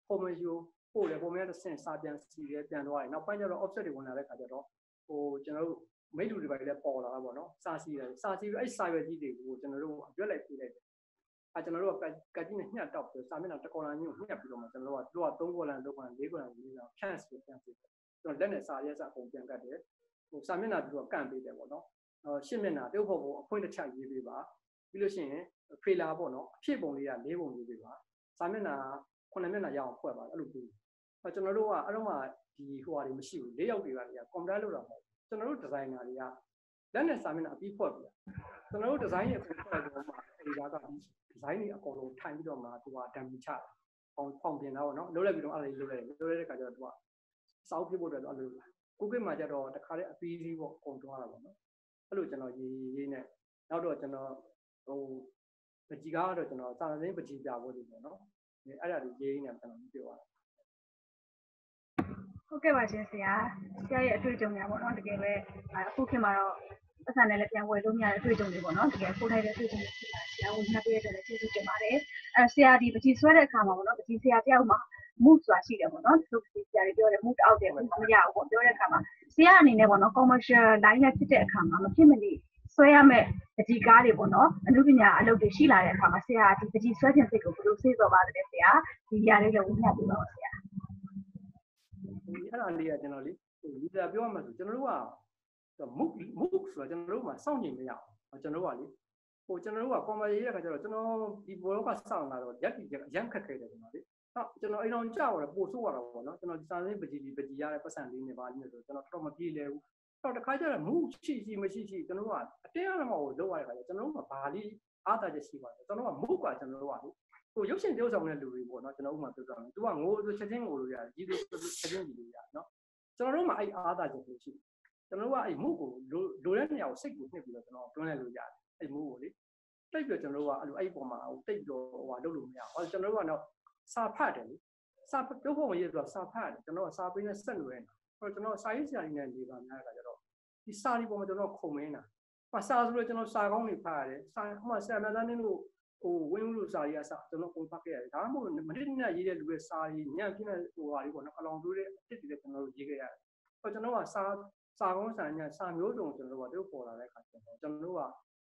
ပုံမယူပို့တယ်ပုံမရတဲ့ဆင်စာပြန်စီတယ်ပြန်သွားတယ်နောက်ပိုင်းကျတော့ offset တွေဝင်လာတဲ့ခါကျတော့ဟိုကျွန်တော်တို့မိတူတွေပါလည်းပေါ်လာတာပေါ့နော်စာစီတယ်စာစီပြီးအဲ့စာရွက်ကြီးတွေကိုကျွန်တော်တို့ရွက်လိုက်ပေးလိုက်တယ်အဲကျွန်တော်တို့ကကကြီးနဲ့ညှက်တောက်ပြီးစာမျက်နှာတစ်ကော်လန်ကြီးကိုညှက်ပြီးတော့မှကျွန်တော်တို့ကသူက3ကော်လန်3ကော်လန်4ကော်လန်4ကော်လန် chance ကိုပြန်ပေးတယ်ကျွန်တော်လက်နဲ့စာရဲစာအကုန်ပြန်ကတ်တယ်ဟိုစာမျက်နှာပြီးတော့ကန့်ပေးတယ်ပေါ့နော်ဟို ရှစ်မျက်နှာတုပ်ဖို့ကိုအခွင့်တစ်ချက်ရေးပေးပါပြီးလို့ရှိရင်ဖေလာပေါ့နော်အဖြစ်ပုံလေးက၄ပုံရေးပေးပါစာမျက်နှာ9မျက်နှာရအောင်ဖွဲ့ပါအဲ့လိုပြီးအဲကျွန်တော်တို့ကအဲ့တော့မှဒီဟိုဟာတွေမရှိဘူး၄ယောက်တွေကကွန်ပျူတာလောက်တာမဟုတ်ကျွန်တော်တို့ဒီဇိုင်နာတွေကလက်နဲ့စာမျက်နှာအပြီးဖွဲ့ပြီးကျွန်တော်တို့ဒီဇိုင်းရဲ့ဖွဲ့ဖွဲ့တော့မှအဲဒီကဒီဒီဇိုင်းတွေအကုန်လုံးထိုင်ပြီးတော့မှသူကဒံမီချပေါင်ပေါင်ပြင်တာပေါ့နော်လုံးလိုက်ပြီးတော့အဲ့ဒါလေးလုံးလိုက်လုံးလိုက်တဲ့ခါကျတော့သူကစောက်ဖြစ်ဖို့အတွက်တော့အဲ့လိုကိုကိမှာကျတော့တခါတည်းအပီးလေးပေါ့ကုန်သွားတာပေါ့နော် အဲ့လိုကျွန်တော်ရေးရေးနဲ့နောက်တော့ကျွန်တော်ဟိုပကြီးကားတော့ကျွန်တော်စာရင်းပကြီးပြဖို့ဒီပေါ့နော်အဲ့ဒါလေးရေးနေကျွန်တော်ပြောရတာဟုတ်ကဲ့ပါရှင်ဆရာဆရာရဲ့အတွေ့အကြုံများပေါ့နော်တကယ်ပဲအခုခေတ်မှာတော့ပတ်စံနဲ့လည်းပြန်ဝယ်လို့မရတဲ့အတွေ့အကြုံတွေပေါ့နော်တကယ်ခိုးထိုက်တဲ့အတွေ့အကြုံတွေရှိတာဆရာဝန်များပြည့်တဲ့လည်းကျေးဇူးတင်ပါတယ်အဲဆရာဒီပကြီးဆွဲတဲ့အခါမှာပေါ့နော်ပကြီးဆရာတယောက်မှာ mood ဆိုတာရှိတယ်ပေါ့နော်သူပကြီးဆရာတွေပြောတယ် mood out တယ်မရဘူးပေါ့ပြောတဲ့အခါမှာ ဆရာအနေနဲ့ပေါ့နော် commercial line နဲ့ဖြစ်တဲ့အခါမှာမဖြစ်မနေဆွဲရမယ့်ပကြီးကားတွေပေါ့နော်အမှုပညာအလုပ်တွေရှိလာတဲ့အခါမှာဆရာဒီပကြီးဆွဲခြင်းစိတ်ကိုဘယ်လိုစေ့စော်ပါလဲဆရာဒီຢာလေးလည်းဝင်ပြပေးပါဦးဆရာဒီအဲ့ဒါလေးကကျွန်တော်လေဟိုလူသားပြောရမှာဆိုကျွန်တော်တို့ကမုတ်မုတ်ဆိုတာကျွန်တော်တို့ကစောင့်ကြည့်မရအောင်ကျွန်တော်တို့ကလေဟိုကျွန်တော်တို့ကကွန်မာရေးရခါကျတော့ကျွန်တော်ဒီဘောလောကစောင့်လာတော့ရက်ကြီးအရန်ခက်ခဲတယ်ကျွန်တော်လေဟုတ် ကျွန်တော်အိမ်တော်ကြောက်ရတယ်ပို့ဆိုးရတာပေါ့နော်ကျွန်တော်ဒီစာရင်းပကြီးပကြီးရတဲ့ပတ်စံလေးနဲ့ပါလိမ့်မယ်ဆိုကျွန်တော်တော့မပြေလဲဘူးတော့တခါကျတော့မုတ်ရှိရှိမရှိရှိကျွန်တော်ကအတင်းအဓမ္မကိုလုပ်ရတဲ့ခါကျကျွန်တော်တို့ကဘာလေးအားတာချက်ရှိပါတယ်ကျွန်တော်ကမုတ်ကကျွန်တော်တို့ကလေဟိုရုပ်ရှင်ပြောဆောင်တဲ့လူတွေပေါ့နော်ကျွန်တော်ဥမာပြောဆောင်တယ်သူကငိုဆိုချက်ချင်းငိုလို့ရတယ်ကြီးဆိုချက်ချင်းကြီးလို့ရတယ်နော်ကျွန်တော်တို့မှအဲ့အားသာချက်လို့ရှိတယ်ကျွန်တော်တို့ကအဲ့မုတ်ကိုလိုတဲ့နေရာကိုစိတ်ကိုနှိပ်ပြီးတော့ကျွန်တော်တွန်းလိုက်လို့ရတယ်အဲ့မုတ်ကိုလေတိတ်ပြီးတော့ကျွန်တော်တို့ကအဲ့လိုအဲ့ပုံမှာဟိုတိတ်ပြီးတော့ဟိုဟာလုပ်လို့မရဘူးဟောကျွန်တော်တို့ကတော့ စာဖတ်တယ်လေစာပြောဖို့မရတော့စာဖတ်တယ်ကျွန်တော်ကစာပေးနဲ့ဆက်လို့ရတယ်ဟောကျွန်တော်စာရေးဆရာကြီးနဲ့နေပါများတာကြတော့ဒီစာဒီပုံမှာကျွန်တော်ခုံမင်းတာမစာဆိုလို့ကျွန်တော်စာကောင်းတွေဖတ်ရတယ်စာဟိုမှာဆရာမသားနင်းတို့ဟိုဝင်းလို့စာရီကစာကျွန်တော်ပုံဖတ်ခဲ့ရတယ်ဒါမှမဟုတ်မနစ်နဲ့ရေးတဲ့လူရဲ့စာရီညံ့ပြင်းတဲ့ဟိုဟာလေးပေါ့နော်အလောင်သွေးတဲ့အစ်စ်တွေလည်းကျွန်တော်တို့ရေးခဲ့ရတယ်ဟောကျွန်တော်ကစာစာကောင်းစာညံ့စာမျိုးစုံကျွန်တော်တို့ကတို့ပေါ်လာတဲ့အခါကျတော့ကျွန်တော်တို့က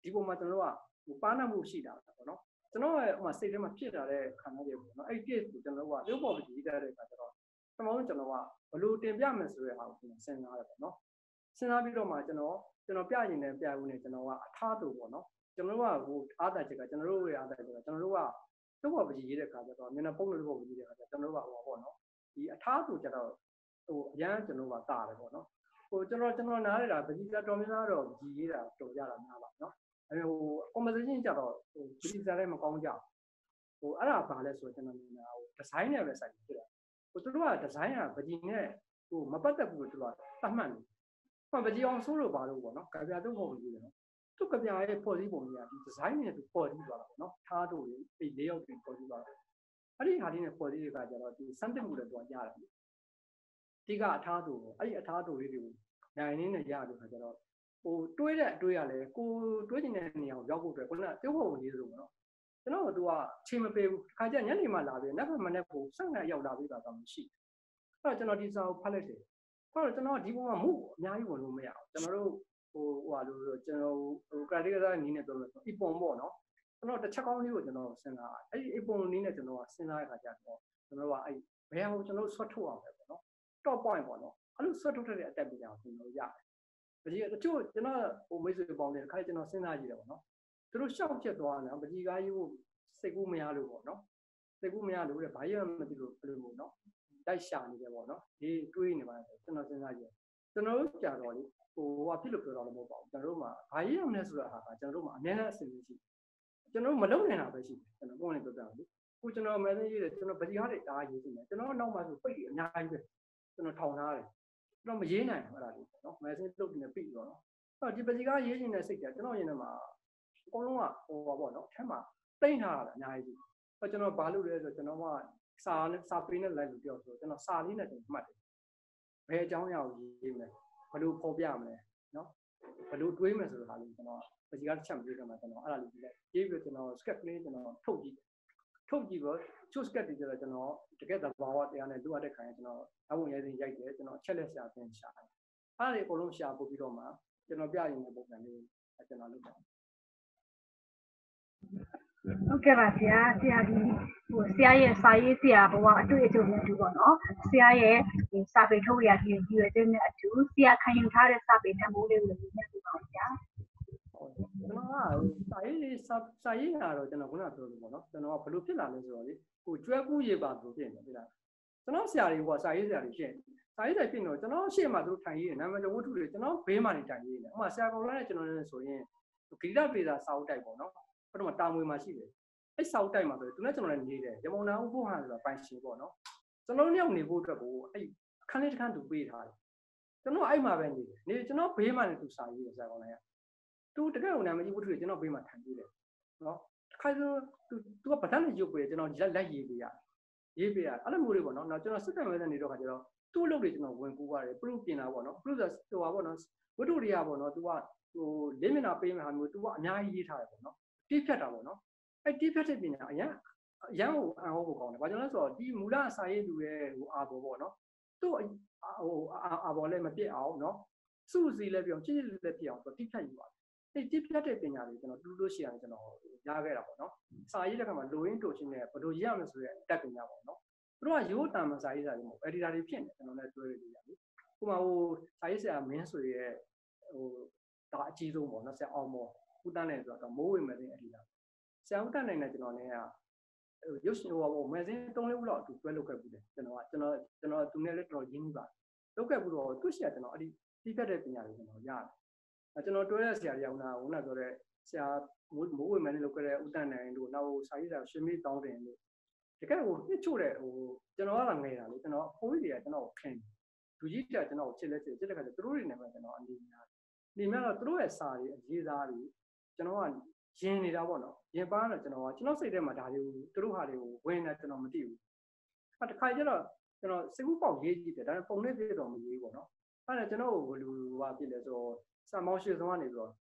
ဒီပုံမှာကျွန်တော်တို့ကဟိုပါဏမှုရှိတာပေါ့နော် ကျွန်တော်ရဲ့ဟိုမှာစိတ်ထဲမှာဖြစ်လာတဲ့ခံရတဲ့ပေါ့နော်အဲ့ဒီပြည့်ကိုကျွန်တော်တို့ကတို့ပေါ်ပြီးရေးတဲ့အခါကျတော့ကျွန်တော်တို့ကျွန်တော်ကဘလို့တင်ပြမယ်ဆိုတဲ့ဟာကိုကျွန်တော်စဉ်းစားရတယ်ပေါ့နော်စဉ်းစားပြီးတော့မှကျွန်တော်ကျွန်တော်ပြရင်လည်းပြဘူးနေကျွန်တော်ကအထားတူပေါ့နော်ကျွန်တော်တို့ကဟိုအားတာချက်ကကျွန်တော်တို့ရဲ့အားတာချက်ကကျွန်တော်တို့ကတို့ပေါ်ပြီးရေးတဲ့အခါကျတော့မျက်နှာပုံးလို့ပေါ်ပြီးရေးတဲ့အခါကျကျွန်တော်တို့ကဟိုပေါ့နော်ဒီအထားတူကျတော့ဟိုအရန်ကျွန်တော်ကတာတယ်ပေါ့နော်ဟိုကျွန်တော်ကျွန်တော်နားရတာပကြီးကတော်များများတော့ကြီးရေးတာတော်ကြတာများပါနော် အဲဟို conversation ကြတော့ဟိုပကြီးစားလည်းမကောင်းကြဟိုအဲ့ဒါဘာလဲဆိုတော့ကျွန်တော်မြင်တာဟို design နဲ့ပဲဆိုင်ဖြစ်တာဟိုသူတို့က design ကပကြီးနဲ့ဟိုမပတ်သက်ဘူးလို့သူကသတ်မှတ်နေဟောပကြီးအောင်ဆိုးလို့ပါလို့ပေါ့နော်ကြပြတော့မဟုတ်ဘူးလေနော်သူကပြရဲ့ပေါ်စည်းပုံကြီးကဒီ design နဲ့သူပေါ်စည်းသွားတာပေါ့နော်ထားတို့လေအဲ့လေးယောက်တွေပေါ်စည်းသွားတာအဲ့ဒီဟာလေးနဲ့ပေါ်စည်းတွေကကြတော့ဒီစမ်းတက်မှုတွေတော့ရတယ်ဒီကအထားတို့အဲ့ဒီအထားတို့လေးတွေကိုနိုင်ရင်းနဲ့ရလို့ခါကြတော့ ဟိုတွေးတဲ့အတွေးရလဲကိုတွေးနေတဲ့နေရာကိုရောက်ဖို့အတွက်ခုနကပြုတ်ဖို့ဝင်နေလို့ပေါ့နော်ကျွန်တော်ကသူကချိန်မပေးဘူးခါကျညနေမှလာပြီးနောက်မှမနေ့ကဆက်နေရောက်လာပြီးတာတော့မရှိအဲ့တော့ကျွန်တော်ဒီစာကိုဖတ်လိုက်တယ်အဲ့တော့ကျွန်တော်ဒီပုံမှာမှုအများကြီးဝင်လို့မရအောင်ကျွန်တော်တို့ဟိုဟိုဟာလို့ကျွန်တော်ဟို criteria အနေနဲ့ပြောလို့ဆိုအပုံပေါ့နော်ကျွန်တော်တစ်ချက်ကောင်းလေးကိုကျွန်တော်စဉ်းစားအဲ့ဒီအပုံနည်းနဲ့ကျွန်တော်ကစဉ်းစားရခါကျတော့ကျွန်တော်ကအဲ့ဘယ်ဟာကိုကျွန်တော်ဆွတ်ထုတ်အောင်ပဲပေါ့နော် top point ပေါ့နော်အဲ့လိုဆွတ်ထုတ်တဲ့အတက်ပြန်အောင်ကျွန်တော်ရတယ် ပကြီးတချို့ကျွန်တော်ဟိုမိတ်ဆွေပေါင်းတယ်ခါကျွန်တော်စဉ်းစားကြည့်တယ်ပေါ့နော်သူတို့ရှောက်ချက်သွားတယ်ပကြီးကားကြီးကိုစိတ်ကူးမရလို့ပေါ့နော်စိတ်ကူးမရလို့တဲ့ဘာရမသိလို့ဘယ်လိုပေါ့နော်တိုက်ရှာနေတယ်ပေါ့နော်ဒီတွေးနေပါတယ်ကျွန်တော်စဉ်းစားကြည့်ကျွန်တော်တို့ကြာတော့လေဟိုဟာဖြစ်လို့ပြောတော့လည်းမဟုတ်ပါဘူးကျွန်တော်တို့မှာဘာရေးရမလဲဆိုတဲ့ဟာကကျွန်တော်တို့မှာအများနဲ့အဆင်ပြေရှိကျွန်တော်တို့မလုံနိုင်တာပဲရှိတယ်ကျွန်တော်ပုံနဲ့ပြောပြအောင်လေခုကျွန်တော် message ရေးတယ်ကျွန်တော်ဗကြီးဟားတွေအားရေးနေတယ်ကျွန်တော်နောက်မှဆိုပိတ်အများကြီးပဲကျွန်တော်ထောင်ထားတယ်ကျွန် တော်မရေးနိုင်ဘူးအဲ့ဒါလေးနော် message လုပ်နေပြီတော့နော်အဲ့ဒီပကြီးကားရေးနေတဲ့စိတ်ကကျွန်တော်ရင်ထဲမှာအကုန်လုံးကဟိုပါပေါ့နော်အထက်မှာတိတ်ထားတာအများကြီးအဲ့ကျွန်တော်ဘာလုပ်လဲဆိုတော့ကျွန်တော်ကစာနဲ့စာပေးနဲ့လိုက်လို့ပြောဆိုကျွန်တော်စာလေးနဲ့ကျွန်တော်မှတ်တယ်ဘယ်အကြောင်းအရာကိုရေးမလဲဘယ်လိုဖော်ပြမလဲနော်ဘယ်လိုတွေးမယ်ဆိုတာလေးကျွန်တော်ပကြီးကားတစ်ချက်မပြေကြမှာကျွန်တော်အဲ့ဒါလေးကြည့်လိုက်ရေးပြီးကျွန်တော် sketch လေးကျွန်တော်ထုတ်ကြည့် ထုတ်ကြည့်တော့ချုပ် sketch တွေကျတော့ကျွန်တော်တကယ်သဘာဝတရားနဲ့လိုအပ်တဲ့ခိုင်ကျွန်တော်အဝင်ရဲစဉ်ရိုက်တယ်ကျွန်တော်အချက်လက်ရှာပြန်ရှာတယ်အဲ့ဒါတွေအကုန်လုံးရှာပို့ပြီးတော့မှကျွန်တော်ပြရင်တဲ့ပုံစံလေးကျွန်တော်လုပ်တယ်ဟုတ်ကဲ့ပါဆရာဆရာဒီဟိုဆရာရဲ့စာရေးဆရာဘဝအတွေ့အကြုံနဲ့အတူပေါ့နော်ဆရာရဲ့ဒီစာပေထုတ်ရခြင်းဒီရွယ်တဲ့နဲ့အတူဆရာခံယူထားတဲ့စာပေတမိုးလေးကိုလည်းညှိပြပါဦးဗျာ ကျွန်တော်ကစာရေးစာစာရေးတာတော့ကျွန်တော်ခုနပြောလို့ပေါ့နော်ကျွန်တော်ကဘလို့ဖြစ်လာလဲဆိုတော့လေဟိုကျွဲကူးရေပါလို့ဖြစ်နေတယ်လားကျွန်တော်ဆရာတွေကစာရေးဆရာတွေရှင်းစာရေးဆရာဖြစ်တော့ကျွန်တော်ရှေ့မှာသူထိုင်ရေးနာမည်ဝတ္ထုတွေကျွန်တော်ဘေးမှာနေထိုင်ရေးတယ်ဥပမာဆရာကောင်လာနဲ့ကျွန်တော်လည်းဆိုရင်ဂိတပေသာစာအုပ်တိုက်ပေါ့နော်ပထမတာမွေမှာရှိတယ်အဲ့စာအုပ်တိုက်မှာဆိုသူနဲ့ကျွန်တော်လည်းနေတယ်ရမုံနာဥပုဟန်ဆိုတာပိုင်ရှင်ပေါ့နော်ကျွန်တော်တို့နေဖို့အတွက်ကိုအဲ့ခန်းလေးတစ်ခန်းသူပေးထားတယ်ကျွန်တော်အဲ့မှာပဲနေတယ်နေကျွန်တော်ဘေးမှာနေသူစာရေးတယ်ဆရာကောင်လည်း သူတကယ်ကိုနာမည်ကြီးဝတ္ထုတွေကျွန်တော်ဘေးမှာထိုင်ပြီးတယ်နော်တစ်ခါဆိုသူသူကဗဒန်းနဲ့ရုပ်ပေးတယ်ကျွန်တော်လက်လက်ရေးပေးရရေးပေးရအဲ့လိုမျိုးတွေပေါ့နော်နောက်ကျွန်တော်စစ်တမ်းဝဲတဲ့နေတော့ခါကျတော့သူ့အလုပ်တွေကျွန်တော်ဝင်ကူရတယ်ပရုပြင်တာပေါ့နော်ပရုဆိုဟိုပါပေါ့နော်ဝတ္ထုတွေကပေါ့နော်သူကဟိုလေးမျက်နှာပေးမဲ့ဟာမျိုးသူကအများကြီးရေးထားတယ်ပေါ့နော်တိဖြတ်တာပေါ့နော်အဲ့တိဖြတ်တဲ့ပညာအရင်အရန်ကိုအံ့ဩဖို့ကောင်းတယ်ဘာကြောင့်လဲဆိုတော့ဒီမူလအစာရေးလူရဲ့ဟိုအာဘောပေါ့နော်သူ့ဟိုအာဘောလည်းမပြစ်အောင်နော်စုစည်းလည်းပြောင်းချစ်ချစ်လည်းပြအောင်သူတိဖြတ်ယူပါတယ် အဲ့တိပြတ်တဲ့ပညာတွေကျွန်တော်တူးလို့ရှိရတယ်ကျွန်တော်ရခဲ့တာပေါ့နော်။စာရေးတဲ့ခါမှာလိုရင်းတိုချင်းနဲ့ဘယ်လိုရရမလဲဆိုတဲ့တက်ပညာပေါ့နော်။သူတို့ကရိုးတံမစာရေးစာတွေမဟုတ် editor တွေဖြစ်နေကျွန်တော်လည်းတွဲရလို့ရတယ်။ဥပမာဟိုစာရေးဆရာမင်းဆိုရဲ့ဟိုဒါအကြီးဆုံးပေါ့နော်ဆရာအောင်မော်ဦးတန်းနဲ့ဆိုတော့မိုးဝင်မဲ့တဲ့ editor ။ဆရာဦးတန်းနိုင်နဲ့ကျွန်တော်လည်းဟိုရုပ်ရှင်ဟိုဟိုမဂဇင်း၃လေးခုလောက်အတူတွဲလုပ်ခဲ့ပြီးတယ်ကျွန်တော်ကကျွန်တော်ကျွန်တော်သူနဲ့လည်းတော်တော်ရင်းနှီးပါလုပ်ခဲ့ပြီးတော့သူ့ဆရာကျွန်တော်အဲ့ဒီတိပြတ်တဲ့ပညာတွေကျွန်တော်ရတယ် ကျွန်တော်တွဲရဆရာကြီးအောင်နာဟိုနာပြောတဲ့ဆရာမိုးမိုးဝင်မယ်လို့ကြတဲ့ဦးတန်နိုင်တို့နောက်စာရေးဆရာရှင်မေးတောင်းတယ်လို့တကယ်ဟိုနှစ်ချို့တဲ့ဟိုကျွန်တော်ကငယ်တာလေကျွန်တော်ဖိုးကြီးတွေကကျွန်တော်ကိုခင်လူကြီးတွေကကျွန်တော်ကိုချစ်လက်ချစ်ချစ်တဲ့ခါကျသူတို့တွေနဲ့ပဲကျွန်တော်အနေများနေများတော့သူတို့ရဲ့စာတွေအရေးစားတွေကျွန်တော်ကရင်နေတာပေါ့နော်ရင်ပါတော့ကျွန်တော်ကကျွန်တော်စိတ်ထဲမှာဒါတွေကိုသူတို့ဟာတွေကိုဝင်နေကျွန်တော်မသိဘူးအဲတခါကျတော့ကျွန်တော်စိတ်ကူးပေါက်ရေးကြည့်တယ်ဒါပေမဲ့ပုံနဲ့ပြတော့မရေးဘူးပေါ့နော်အဲ့ဒါကျွန်တော်ကိုလူဟာဖြစ်လဲဆိုတော့ စံမောင်းရှိဆုံးကနေပြီးတော့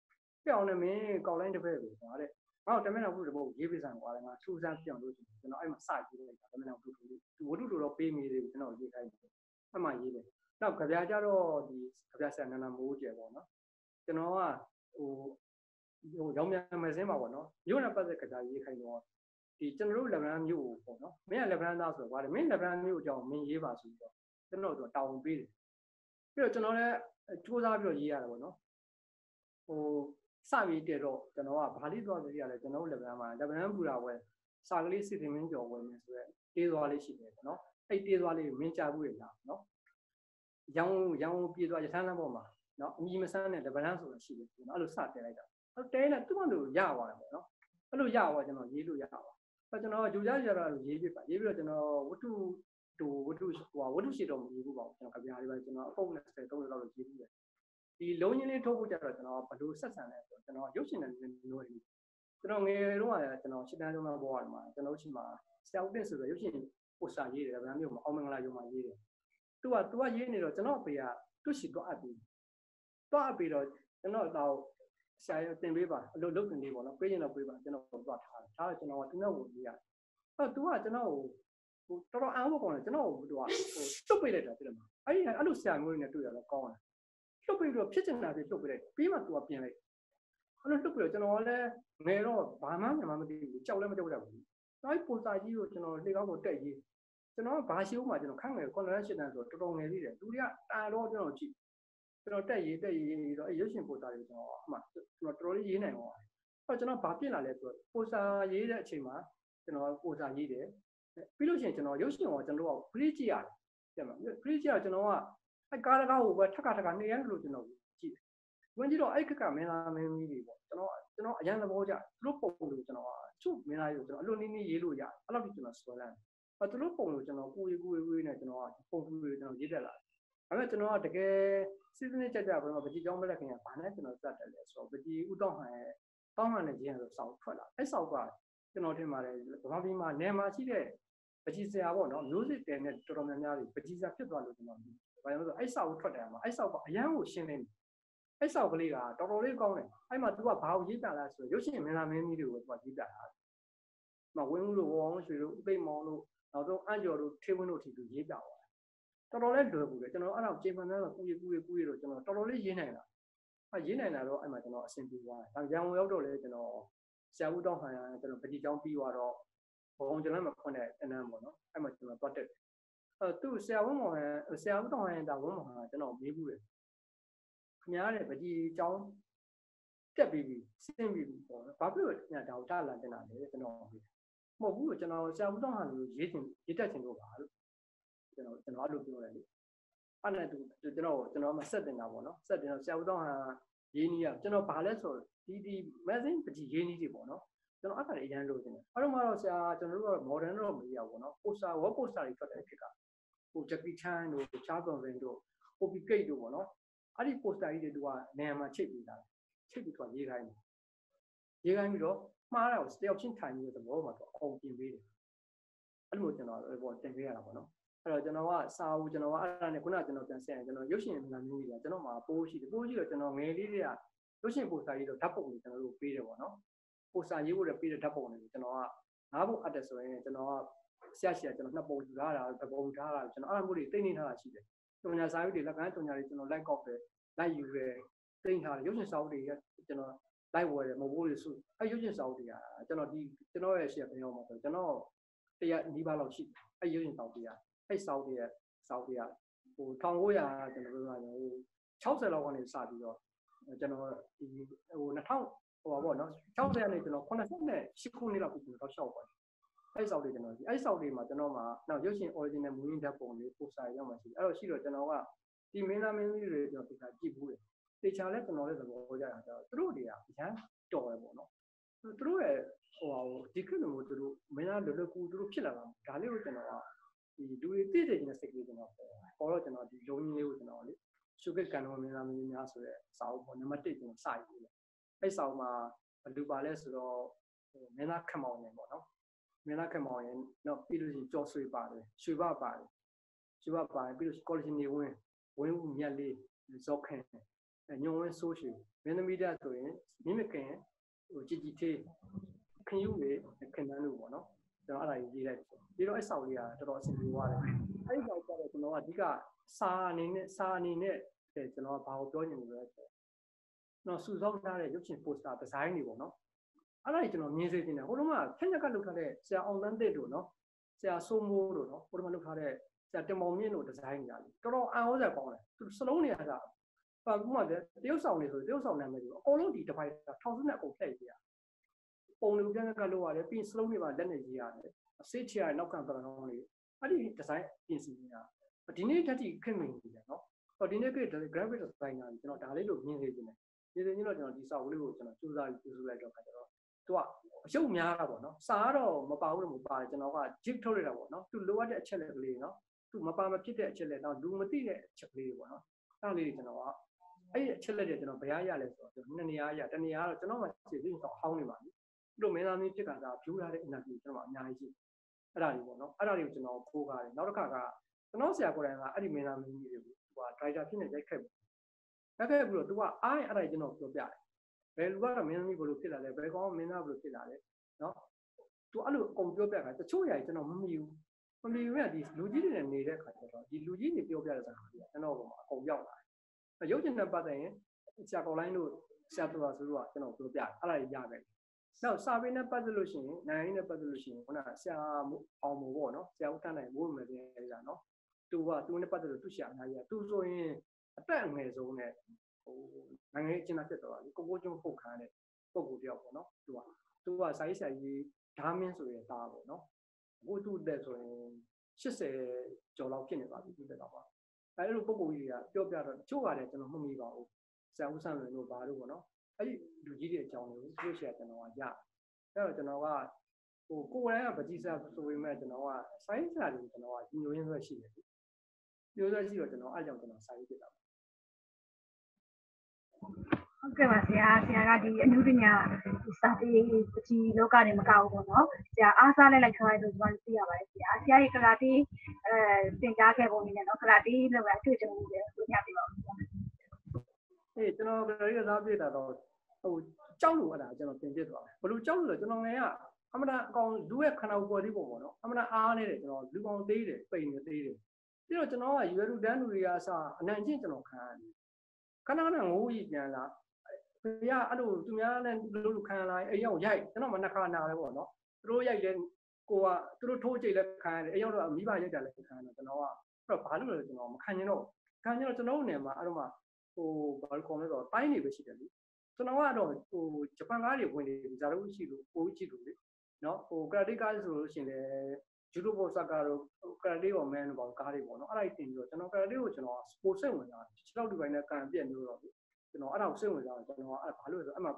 ပြောင်းနေမင်းကောက်လိုင်းတစ်ဖက်ကိုကွာတဲ့ငါ့ကိုတမင်တော်ဘူးတပုတ်ရေးပေးစံကွာလေငါထူးဆန်းပြောင်းလို့ရှိရင်ကျွန်တော်အဲ့မှာစကြည့်လိုက်တာတမင်တော်ဘူးထူလေးဝတ္ထုတော်တော့ပေးမိသေးဘူးကျွန်တော်ရေးခိုင်းတယ်အဲ့မှာရေးတယ်နောက်ကြပြကြတော့ဒီကြပြဆန်နန္ဒမိုးကျယ်ပေါ့နော်ကျွန်တော်ကဟိုဟိုရောင်မြန်မစင်းပါပေါ့နော်မြို့နဲ့ပတ်သက်ကြပြရေးခိုင်းတော့ဒီကျွန်တော်တို့လက်ဗရန်မြို့ပေါ့နော်မင်းကလက်ဗရန်သားဆိုတော့ဗါတယ်မင်းလက်ဗရန်မြို့အကြောင်းမင်းရေးပါဆိုပြီးတော့ကျွန်တော်တို့တောင်းပေးတယ်ပြီးတော့ကျွန်တော်လည်းစူးစမ်းပြီးတော့ရေးရတယ်ပေါ့နော် ဟိုစပြီးတည်တော့ကျွန်တော်ကဘာလေးသွားပြီးရလဲကျွန်တော်လက်ဗရန်မှာလက်ဗရန်ပူတာဝဲစာကလေးစစ်တင်မင်းကျော်ဝဲနေဆိုတော့တေးသွားလေးရှိတယ်ပေါ့နော်အဲ့တေးသွားလေးမင်းကြဘူးရလားနော်ရောင်ရောင်ပြေးသွားရထမ်းလမ်းပေါ်မှာနော်အမီမဆန်းနဲ့လက်ဗရန်ဆိုတာရှိတယ်နော်အဲ့လိုစတင်လိုက်တာအဲ့တဲနဲ့သူ့မလို့ရသွားတယ်ပေါ့နော်အဲ့လိုရသွားကျွန်တော်ရေးလို့ရပါအဲ့ကျွန်တော်ဂျူကြကြတော့ရေးပြပါရေးပြီးတော့ကျွန်တော်ဝတ္ထုတူဝတ္ထုဟိုဝတ္ထုရှိတော့မရေးဘူးပေါ့ကျွန်တော်ကြပြားလေးပဲကျွန်တော်အပုံနဲ့30 30လောက်လို့ရေးပြီးတယ် ဒီလုံးချင်းလေးထုတ်ဖို့ကြတော့ကျွန်တော်ဘယ်လိုဆက်ဆံလဲဆိုတော့ကျွန်တော်ရုပ်ရှင်နဲ့မျိုးတွေကျွန်တော်ငယ်တုန်းကကျွန်တော်ရှစ်တန်းကျောင်းသားဘဝမှာကျွန်တော်ရှိမှာဆရာဦးတင်ဆိုတော့ရုပ်ရှင်ပို့စာရေးတယ်ဗန်းမျိုးမှာအောင်မင်္ဂလာရုံမှာရေးတယ်သူကသူကရေးနေတော့ကျွန်တော်အဖေကတွရှိတော့အပ်ပြီးတော့အပ်ပြီးတော့ကျွန်တော်တော့ဆရာရတင်ပေးပါအလုပ်လုပ်တင်လေးပေါ့နော်ပေးရင်တော့ပေးပါကျွန်တော်တော့ထားတယ်ထားတော့ကျွန်တော်ကသူနဲ့ဝင်ရေးရတယ်အဲ့သူကကျွန်တော်ကိုဟိုတော်တော်အားမကောင်းတယ်ကျွန်တော်ဟိုသူကဟိုတွတ်ပေးလိုက်တာပြတယ်မှာအဲ့ဒီအဲ့လိုဆရာမျိုးတွေနဲ့တွေ့ရတော့ကောင်းတယ် တွတ်ပေးတော့ဖြစ်ချင်တာတွေတွတ်ပေးလိုက်ပြီးမှသူကပြင်လိုက်အဲ့လိုတွတ်ပြီးတော့ကျွန်တော်လည်းငယ်တော့ဘာမှမမသိဘူးကြောက်လည်းမကြောက်ရဘူးအဲ့ပိုစာကြီးကိုကျွန်တော်လေကောင်းကိုတက်ရေးကျွန်တော်ဘာရှိဦးမှာကျွန်တော်ခန့်ငယ်ကွန်လန်ရှင်းတန်းဆိုတော့တော်တော်ငယ်သေးတယ်လူတွေကတာတော့ကျွန်တော်ကြည့်ကျွန်တော်တက်ရေးတက်ရေးတော့အဲ့ရုပ်ရှင်ပိုစာတွေကျွန်တော်အမှကျွန်တော်တော်တော်လေးရေးနိုင်အောင်အဲ့ကျွန်တော်ဘာပြင်လာလဲဆိုတော့ပိုစာရေးတဲ့အချိန်မှာကျွန်တော်ပိုစာရေးတယ်ပြီးလို့ရှိရင်ကျွန်တော်ရုပ်ရှင်ကိုကျွန်တော်တို့က free ကြည့်ရတယ်ပြန်မှာ free ကြည့်ရကျွန်တော်က အဲကားတကားကိုပဲထက်ခါထက်ခါနေရလို့ကျွန်တော်ကြည့်ဝင်ကြည့်တော့အဲ့ခက်ကမင်းသားမင်းကြီးတွေပေါ့ကျွန်တော်ကျွန်တော်အရန်သဘောကျသူတို့ပုံလို့ကျွန်တော်ချုပ်မင်းသားကြီးကိုကျွန်တော်အလွန်နည်းနည်းရေးလို့ရတယ်အဲ့လောက်ထိကျွန်တော်ဆွဲလန်းအဲသူတို့ပုံလို့ကျွန်တော်ကိုရီကိုရီကိုရီနဲ့ကျွန်တော်ပုံတူတွေကျွန်တော်ရေးတက်လာတယ်ဒါပေမဲ့ကျွန်တော်ကတကယ်စီးစနစ်ကြကြဘယ်မှာပကြီးကြောင်းမလက်ခင်ကဘာနဲ့ကျွန်တော်စက်တယ်လဲဆိုတော့ပကြီးဥတောင်းဟန်ရဲ့တောင်းဟန်နဲ့ခြင်းဆိုစောက်ထွက်လာအဲ့စောက်ကကျွန်တော်ထင်ပါတယ်ဗမာပြည်မှာနယ်မှာရှိတဲ့ပကြီးစရာပေါ့နော်မျိုးစစ်တယ်နဲ့တော်တော်များများတွေပကြီးစရာဖြစ်သွားလို့ကျွန်တော် ဘာကြောင့်လဲဆိုတော့အဲ့ဆောက်ကိုထွက်တယ်မှာအဲ့ဆောက်ကအရန်ကိုရှင်းနေတယ်အဲ့ဆောက်ကလေးကတော်တော်လေးကောင်းတယ်အဲ့မှာ तू ကဘာကိုရေးပြလဲဆိုတော့ရုပ်ရှင်မင်းသားမင်းကြီးတွေကို तू ကရေးပြတာမဝင်းဦးတို့ဝေါအောင်ရွှေတို့ဥသိမ့်မောင်တို့နောက်ဆုံးအန်ကျော်တို့ထေဝင်းတို့ထိသူရေးပြသွားတယ်တော်တော်လေးလွယ်ကူတယ်ကျွန်တော်အဲ့တော့ချိန်မှန်တော့ကုရကုရကုရတော့ကျွန်တော်တော်တော်လေးရေးနိုင်တာအဲ့ရေးနိုင်တာတော့အဲ့မှာကျွန်တော်အဆင်ပြေသွားတယ်ဒါရန်ကုန်ရောက်တော့လေကျွန်တော်ဆရာဦးတောင်းခံရကျွန်တော်ပကြီးကျောင်းပြီးသွားတော့ဘုံကျွန်တော်မှခွန်းတဲ့အနမ်းပေါ့နော်အဲ့မှာကျွန်တော်တွတ်တက်တယ် သူဆရာဝင်းမောင်ဟန်ဆရာဦးတောင်းဟန်တာဝင်းမောင်ဟန်ကျွန်တော်မေးဘူးတယ်ခင်ဗျားတဲ့ပကြီးအကြောင်းတက်ပြီးပြီစင်းပြီးပြီပေါ့နော်ဘာဖြစ်လို့ညဒါကိုတာလာတင်တာလဲကျွန်တော်မဟုတ်ဘူးကျွန်တော်ဆရာဦးတောင်းဟာလို့ရေးတင်ရေးတက်ချင်လို့ပါလို့ကျွန်တော်ကျွန်တော်အဲ့လိုပြောတယ်လေအဲ့နဲ့သူကျွန်တော်ကျွန်တော်မှဆက်တင်တာပေါ့နော်ဆက်တင်တော့ဆရာဦးတောင်းဟာရေးနီးရကျွန်တော်ဘာလဲဆိုဒီဒီ magazine ပကြီးရေးနီးတွေပေါ့နော်ကျွန်တော်အဲ့ဒါတွေအရင်လို့တင်တယ်အဲ့တော့မှတော့ဆရာကျွန်တော်တို့က modern တော့မရဘူးပေါ့နော် poster web poster တွေထွက်တဲ့ခေတ် ကဟို Jackie Chan တို့ Charles Bronson တို့ Poppy Kate တို့ပေါ့နော်အဲ့ဒီ poster ကြီးတွေသူကနေရာမှာချိတ်ပြီးတာချိတ်ပြီးသူကရေးခိုင်းတယ်ရေးခိုင်းပြီးတော့မှားတာကိုတယောက်ချင်းထိုင်ပြီးတော့သဘောမှာသူအောင်ပြင်ပေးတယ်အဲ့လိုကျွန်တော်ဘောတင်ပေးရတာပေါ့နော်အဲ့တော့ကျွန်တော်ကစာအုပ်ကျွန်တော်ကအဲ့ဒါနဲ့ခုနကကျွန်တော်ပြန်ဆက်ရင်ကျွန်တော်ရုပ်ရှင်အမှန်မျိုးကြီးကကျွန်တော်မှာပိုးရှိတယ်ပိုးရှိတော့ကျွန်တော်ငယ်လေးတွေကရုပ်ရှင် poster ကြီးတော့ဓာတ်ပုံတွေကျွန်တော်တို့ပေးတယ်ပေါ့နော် poster ရေးဖို့လည်းပေးတဲ့ဓာတ်ပုံတွေကိုကျွန်တော်ကငါးပုံအပ်တယ်ဆိုရင်ကျွန်တော်က ဆရာရှိရကျွန်တော်နှစ်ပုံယူထားတာတစ်ပုံထားတာကျွန်တော်အဲ့လိုမျိုးတွေတိတ်နေထားတာရှိတယ်တုံညာစာအုပ်တွေလက်ကမ်းတုံညာတွေကျွန်တော် like off တယ်လိုက်ယူတယ်တိတ်ထားတယ်ရုပ်ရှင်စာအုပ်တွေကကျွန်တော်လိုက်ဝယ်တယ်မဟုတ်ဘူးလေဆိုအဲရုပ်ရှင်စာအုပ်တွေကကျွန်တော်ဒီကျွန်တော်ရဲ့ရှေ့ဘယ်ရောက်မှာဆိုကျွန်တော်တရားနီးပါးလောက်ရှိတယ်အဲရုပ်ရှင်စာအုပ်တွေကအဲစာအုပ်တွေရဲ့စာအုပ်တွေကဟို1900ကျွန်တော်ပြောတာဟို60လောက်ကနေစပြီးတော့ကျွန်တော်ဒီဟို2000ဟိုပါပေါ့နော်60ကနေကျွန်တော်88ခုနှစ်လောက်ပြီးကျွန်တော်ရှောက်ပါတယ် အဲ့ဆောက်တွေကျွန်တော်ဒီအဲ့ဆောက်တွေမှာကျွန်တော်မှာနောက်ရုပ်ရှင် original movie ဓာတ်ပုံလေး poster ရောက်မှရှိတယ်အဲ့တော့ရှိတော့ကျွန်တော်ကဒီမင်းသားမင်းကြီးတွေကျွန်တော်ဒီကကြည့်ဘူးတယ်တေချာလဲကျွန်တော်လည်းသဘောကျတာကျတော့သူတို့တွေကအရန်တော်တယ်ပေါ့နော်သူတို့ရဲ့ဟိုဟာဒီခေတ်လိုမျိုးသူတို့မင်းသားလွယ်လွယ်ကူသူတို့ဖြစ်လာတာဒါလေးကိုကျွန်တော်ကဒီလူတွေသိတဲ့ခြင်းနဲ့စိတ်ကလေးကျွန်တော်ပေါ်ပေါ်တော့ကျွန်တော်ဒီလုံကြီးလေးကိုကျွန်တော်လေရှုကကန်တော်မင်းသားမင်းကြီးများဆိုတဲ့စာအုပ်ပေါ့နံပါတ်1ကျွန်တော်စယူတယ်အဲ့စာအုပ်မှာဘယ်လိုပါလဲဆိုတော့ဟိုမင်းသားခမောင်နေပေါ့နော် မင်းသားခမောင်ရင်တော့ပြီးလို့ရှိရင်ကြော်ဆွေပါတယ်ရွှေဘပါတယ်ရွှေဘပါတယ်ပြီးလို့ college နေဝင်ဝင်းဦးမြတ်လေးဇော်ခင်ညုံဝင်းဆိုးရှိမင်းသမီးတက်ဆိုရင်မိမခင်ဟိုကြည်ကြည်သေးခင်ယူလေခင်တန်းလို့ပေါ့နော်ကျွန်တော်အဲ့ဒါရေးလိုက်ပြီးတော့အဲ့ဆောက်လေးကတော်တော်အဆင်ပြေသွားတယ်အဲ့ဒီဆောက်ကျတော့ကျွန်တော်ကအဓိကစာအနေနဲ့စာအနေနဲ့ကျွန်တော်ကဘာကိုပြောနေလို့လဲဆိုတော့ကျွန်တော်စူဆောင်းထားတဲ့ရုပ်ရှင်ပိုစတာဒီဇိုင်းတွေပေါ့နော် အဲ့ဒါကြီးကျွန်တော်မြင်စေချင်တယ်ဟိုတုန်းကဖက်ညက်ကလုပ်ထားတဲ့ဆရာအောင်တန်းတဲ့တို့နော်ဆရာစိုးမိုးတို့နော်ဟိုတုန်းကလုပ်ထားတဲ့ဆရာတင်မောင်မြင့်တို့ဒီဇိုင်းညာလေးတော်တော်အံ့ဩစရာကောင်းတယ်သူစလုံးတွေကပါဥမာတရုပ်ဆောင်နေဆိုတရုပ်ဆောင်နာမည်တွေအကုန်လုံးဒီတစ်ပိုက်ထောင်စုနဲ့အကုန်ဖက်ရေးရပုံလူပြန်ကလုပ်ရတယ်ပြီးစလုံးတွေပါလက်နဲ့ရေးရတယ်အစစ်ချရနောက်ခံပရံကောင်းလေးအဲ့ဒီဒီဇိုင်းပြင်ဆင်နေတာဒီနေ့တက်တီခင်မင်ကြီးတယ်နော်ဟောဒီနေ့က graphic designer ကျွန်တော်ဒါလေးလို့မြင်စေချင်တယ်ဒီစင်းကြီးတော့ကျွန်တော်ဒီစောက်လေးကိုကျွန်တော်စူးစမ်းပြုစုလိုက်တော့ခါကျတော့ သူကအရှုပ်များတာပေါ့နော်စာကတော့မပါဘူးလို့မပါတယ်ကျွန်တော်က jig ထုတ်လိုက်တာပေါ့နော်သူလိုအပ်တဲ့အချက်လက်ကလေးနော်သူမပါမဖြစ်တဲ့အချက်လက်တော့လူမသိတဲ့အချက်ကလေးတွေပေါ့နော်အဲ့လေးတွေကျွန်တော်ကအဲ့ဒီအချက်လက်တွေကျွန်တော်ဘယ်ရရလဲဆိုတော့နှစ်နေရာရတနေရာတော့ကျွန်တော်မှစီစဉ်ဆောင်ဟောင်းနေပါပြီတို့မင်းသားမင်းဖြစ်ကစားဖြူထားတဲ့ interview ကျွန်တော်အများကြီးရှိအဲ့ဒါတွေပေါ့နော်အဲ့ဒါတွေကိုကျွန်တော်ဖိုးကားတယ်နောက်တစ်ခါကကျွန်တော်ဆရာကိုယ်တိုင်ကအဲ့ဒီမင်းသားမင်းကြီးတွေကိုသူက driver ဖြစ်နေရိုက်ခက်ဘူးရိုက်ခက်ပြီးတော့ तू ကအားရအဲ့ဒါကျွန်တော်ပြောပြတယ် ဘယ်လူကတော့မင်းသမီးဘယ်လိုဖြစ်လာလဲဘယ်ကောင်မင်းသားဘယ်လိုဖြစ်လာလဲနော်သူအဲ့လိုအကုန်ပြောပြတာတချို့ຢာကျွန်တော်မမီဘူးမမီဘူးကဒီလူကြီးတွေနဲ့နေတဲ့ခါကျတော့ဒီလူကြီးတွေပြောပြတဲ့စကားတွေကကျွန်တော်ကအကုန်ရောက်လာတယ်ရုပ်ရှင်နဲ့ပတ်သက်ရင်ဆရာကောင်လိုင်းတို့ဆရာတော်ဆိုတော့ကျွန်တော်ပြောပြအဲ့ဒါကြီးရခဲ့နောက်စာပေနဲ့ပတ်သက်လို့ရှိရင်နိုင်ငံရေးနဲ့ပတ်သက်လို့ရှိရင်ခုနကဆရာအောင်မို့ပေါ့နော်ဆရာဦးတန်းနိုင်မိုးမယ်ပြန်ရတာနော်သူကသူနဲ့ပတ်သက်လို့သူ့ဆရာအများကြီးသူဆိုရင်အသက်အငယ်ဆုံးနဲ့ ဟိုနိုင်ငံရေးအကျဉ်းသားဖြစ်သွားတာလေကိုကိုကျွန်းပုတ်ခမ်းတဲ့ပုံကိုတယောက်ပေါ့နော်သူကသူကစာရေးဆရာကြီးဓာမင်းဆိုရတာပေါ့နော်အခုသူ့တက်ဆိုရင်80ကျော်လောက်ဖြစ်နေပါပြီသူ့တက်တော့ပါအဲလိုပုံပုံကြီးတွေကပြောပြတော့တချို့ကလည်းကျွန်တော်မမိပါဘူးဆရာဦးဆန်းလွင်တို့ဘာလို့ပေါ့နော်အဲ့ဒီလူကြီးတွေအကြောင်းကိုသူတို့ရှေ့ကျွန်တော်ကရအဲ့တော့ကျွန်တော်ကဟိုကိုယ်တိုင်ကပကြီးစားဆိုပေမဲ့ကျွန်တော်ကဆိုင်းစာတွေကျွန်တော်ကညိုရင်းဆွဲရှိတယ်ညိုဆွဲရှိတော့ကျွန်တော်အဲ့ကြောင့်ကျွန်တော်စာရေးပြတာ ဟုတ်ကဲ့ပါဆရာဆရာကဒီအနုပညာဒီစာပေပကြီးလောကနေမကောက်ဘူးပေါ့နော်ဆရာအားစားလိုက်လိုက်ထားတယ်ဆိုတော့သိရပါတယ်ဆရာဆရာရဲ့ကရာတီအဲသင်ကြားခဲ့ပုံနေနဲ့နော်ကရာတီလောက်ကအတွေ့အကြုံတွေပြောပြပေးပါဦးဆရာအေးကျွန်တော်ကရာတီကစားပြတာတော့ဟိုကြောက်လို့အဲ့ဒါကျွန်တော်သင်ပြသွားတယ်ဘလို့ကြောက်လို့လဲကျွန်တော်ငယ်ကအမနာအကောင်လူရဲ့ခန္ဓာကိုယ်လေးပုံပေါ့နော်အမနာအားနေတယ်ကျွန်တော်လူကောင်သေးတယ်ပိန်နေသေးတယ်ပြီးတော့ကျွန်တော်ကရွယ်လူတန်းလူတွေကအစအနံ့ချင်းကျွန်တော်ခံရတယ် ခဏခဏငိုးကြီးပြန်လာဖေကအဲ့လိုသူများနဲ့လို့လို့ခံလာအိမ်ရောက်ရိုက်ကျွန်တော်မနှခါနာလဲပေါ့နော်သူတို့ရိုက်လဲကိုကသူတို့ထိုးကြိတ်လဲခံရတယ်အိမ်ရောက်တော့မိဘရိုက်တာလဲခံရတယ်ကျွန်တော်ကအဲ့တော့ဘာလို့လဲကျွန်တော်မခံရင်တော့ခံရင်တော့ကျွန်တော်နေမှာအဲ့တော့မှဟိုဘာလို့ခေါ်မလဲဆိုတော့တိုင်းနေပဲရှိတယ်လေကျွန်တော်ကတော့ဟိုဂျပန်ကားတွေဝင်နေပြီဇာတို့ရှိလို့ပိုးကြည့်လို့လေနော်ဟိုကရာတေကားဆိုလို့ရှိရင်လည်း ဂျူဒိုဘောဆာကာတို့ကရာတေဘောမန်တို့ဘောကားတွေပေါ့နော်အဲ့ဒါတင်ပြီးတော့ကျွန်တော်ကရာတေကိုကျွန်တော်စပိုစိတ်ဝင်တာခြေထောက်ဒီပိုင်းနဲ့ကန်ပြက်မျိုးတော့ကျွန်တော်အဲ့ဒါကိုစိတ်ဝင်စားတယ်ကျွန်တော်အဲ့ဘာလို့လဲဆိုအဲ့မှာ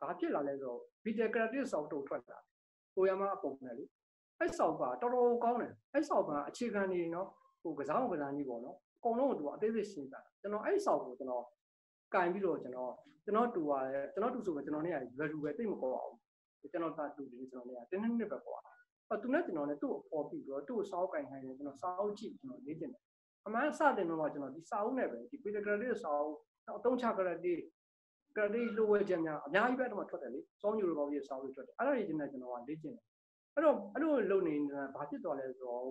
ဘာဖြစ်လာလဲဆိုတော့ beta carotid ဆောက်တုတ်ထွက်လာကိုရမအပုံနဲ့လေအဲ့ဆောက်ကတော်တော်ကောင်းတယ်အဲ့ဆောက်ကအခြေခံနေနော်ဟိုကစားအောင်ကစားကြီးပေါ့နော်အကုန်လုံးကသူကအသေးစိတ်ရှင်းတာကျွန်တော်အဲ့ဆောက်ကိုကျွန်တော်ကင်ပြီးတော့ကျွန်တော်ကျွန်တော်တူရတယ်ကျွန်တော်တူဆိုပဲကျွန်တော်နဲ့ရွယ်တူပဲတိတ်မကောအောင်ကျွန်တော်သာတူတယ်ကျွန်တော်နဲ့တင်းနှစ်နှစ်ပဲပေါ့အဲ့ သူနဲ့ကျွန်တော်နဲ့သူ့ကိုပေါ်ပြီးတော့သူ့ကိုစောက်ကင်ခိုင်းတယ်ကျွန်တော်စောက်ကြည့်ကျွန်တော်လေ့ကျင့်တယ်အမှန်စတင်တော့ကျွန်တော်ဒီစာအုပ်နဲ့ပဲဒီ pedagogical လေးစာအုပ်အသုံးချကြတဲ့ဒီကရဒီလိုဝဲချက်များအများကြီးပဲတော့ထွက်တယ်လေစောင်းညူလိုပေါ့ကြီးစာအုပ်ထွက်တယ်အဲ့ဒါကြီးနဲ့ကျွန်တော်ကလေ့ကျင့်တယ်အဲ့တော့အဲ့လိုလုပ်နေတာဘာဖြစ်သွားလဲဆိုတော့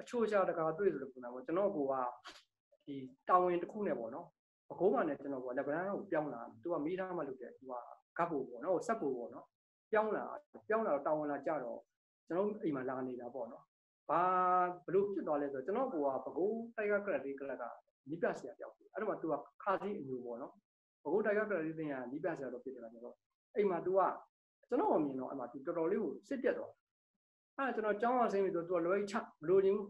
အချိုးချတကာတွေ့ဆိုလို့ပုံစံပေါ့ကျွန်တော်ကဒီတာဝန်တစ်ခုနဲ့ပေါ့နော်ပကိုးမှနဲ့ကျွန်တော်ကလက်ဗရန်ကိုပြောင်းလာသူကမိသားမှလုပ်တယ်သူကဂတ်ဖို့ပေါ့နော်ဆက်ဖို့ပေါ့နော်ပြောင်းလာပြောင်းလာတော့တာဝန်လာကြတော့ ကျွန်တော်အိမ်မှာလာနေတာပေါ့နော်ဘာဘလို့ဖြစ်သွားလဲဆိုတော့ကျွန်တော်ကပကိုးတိုက်ကကရက်ဒီကလက်ကနိပြဆရာပြောက်တယ်အဲ့တော့မှ तू ကခါစီအမျိုးပေါ့နော်ဘကိုးတိုက်ကကရက်ဒီတင်ကနိပြဆရာတော့ဖြစ်တယ်လားကျွန်တော်အိမ်မှာ तू ကကျွန်တော်မြင်တော့အဲ့မှာ तू တော်တော်လေးကိုစစ်ပြတ်တော့အဲ့ကျွန်တော်ကျောင်းအောင်ဆင်းပြီးတော့ तू ကလွယ်ချမလို့ချင်း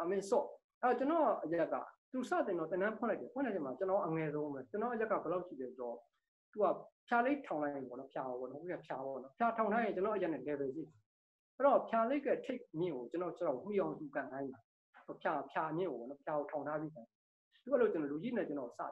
အမင်းစော့အဲ့ကျွန်တော်အရက်ကသူစတင်တော့တန်းဖွင့်လိုက်တယ်ဖွင့်လိုက်ချိန်မှာကျွန်တော်အငယ်ဆုံးပဲကျွန်တော်အရက်ကဘယ်လောက်ရှိလဲဆိုတော့သူကဖြာလေးထောင်လိုက်ရင်ပေါ့နော်ဖြာပေါ့နော်ဟုတ်ကဲ့ဖြာပေါ့နော်ဖြာထောင်ထားရင်ကျွန်တော်အရက်နဲ့ level ရှိ အဲ့တော့ဖြာလေးကထိတ်မြင့်ကိုကျွန်တော်ကျွန်တော်မှီအောင်သူကန်ခိုင်းတာဖြာဖြာမြင့်ကိုပေါ့နော်ဖြာကိုထောင်ထားပြီးကန်သူကလို့ကျွန်တော်လူကြီးနဲ့ကျွန်တော်စတယ်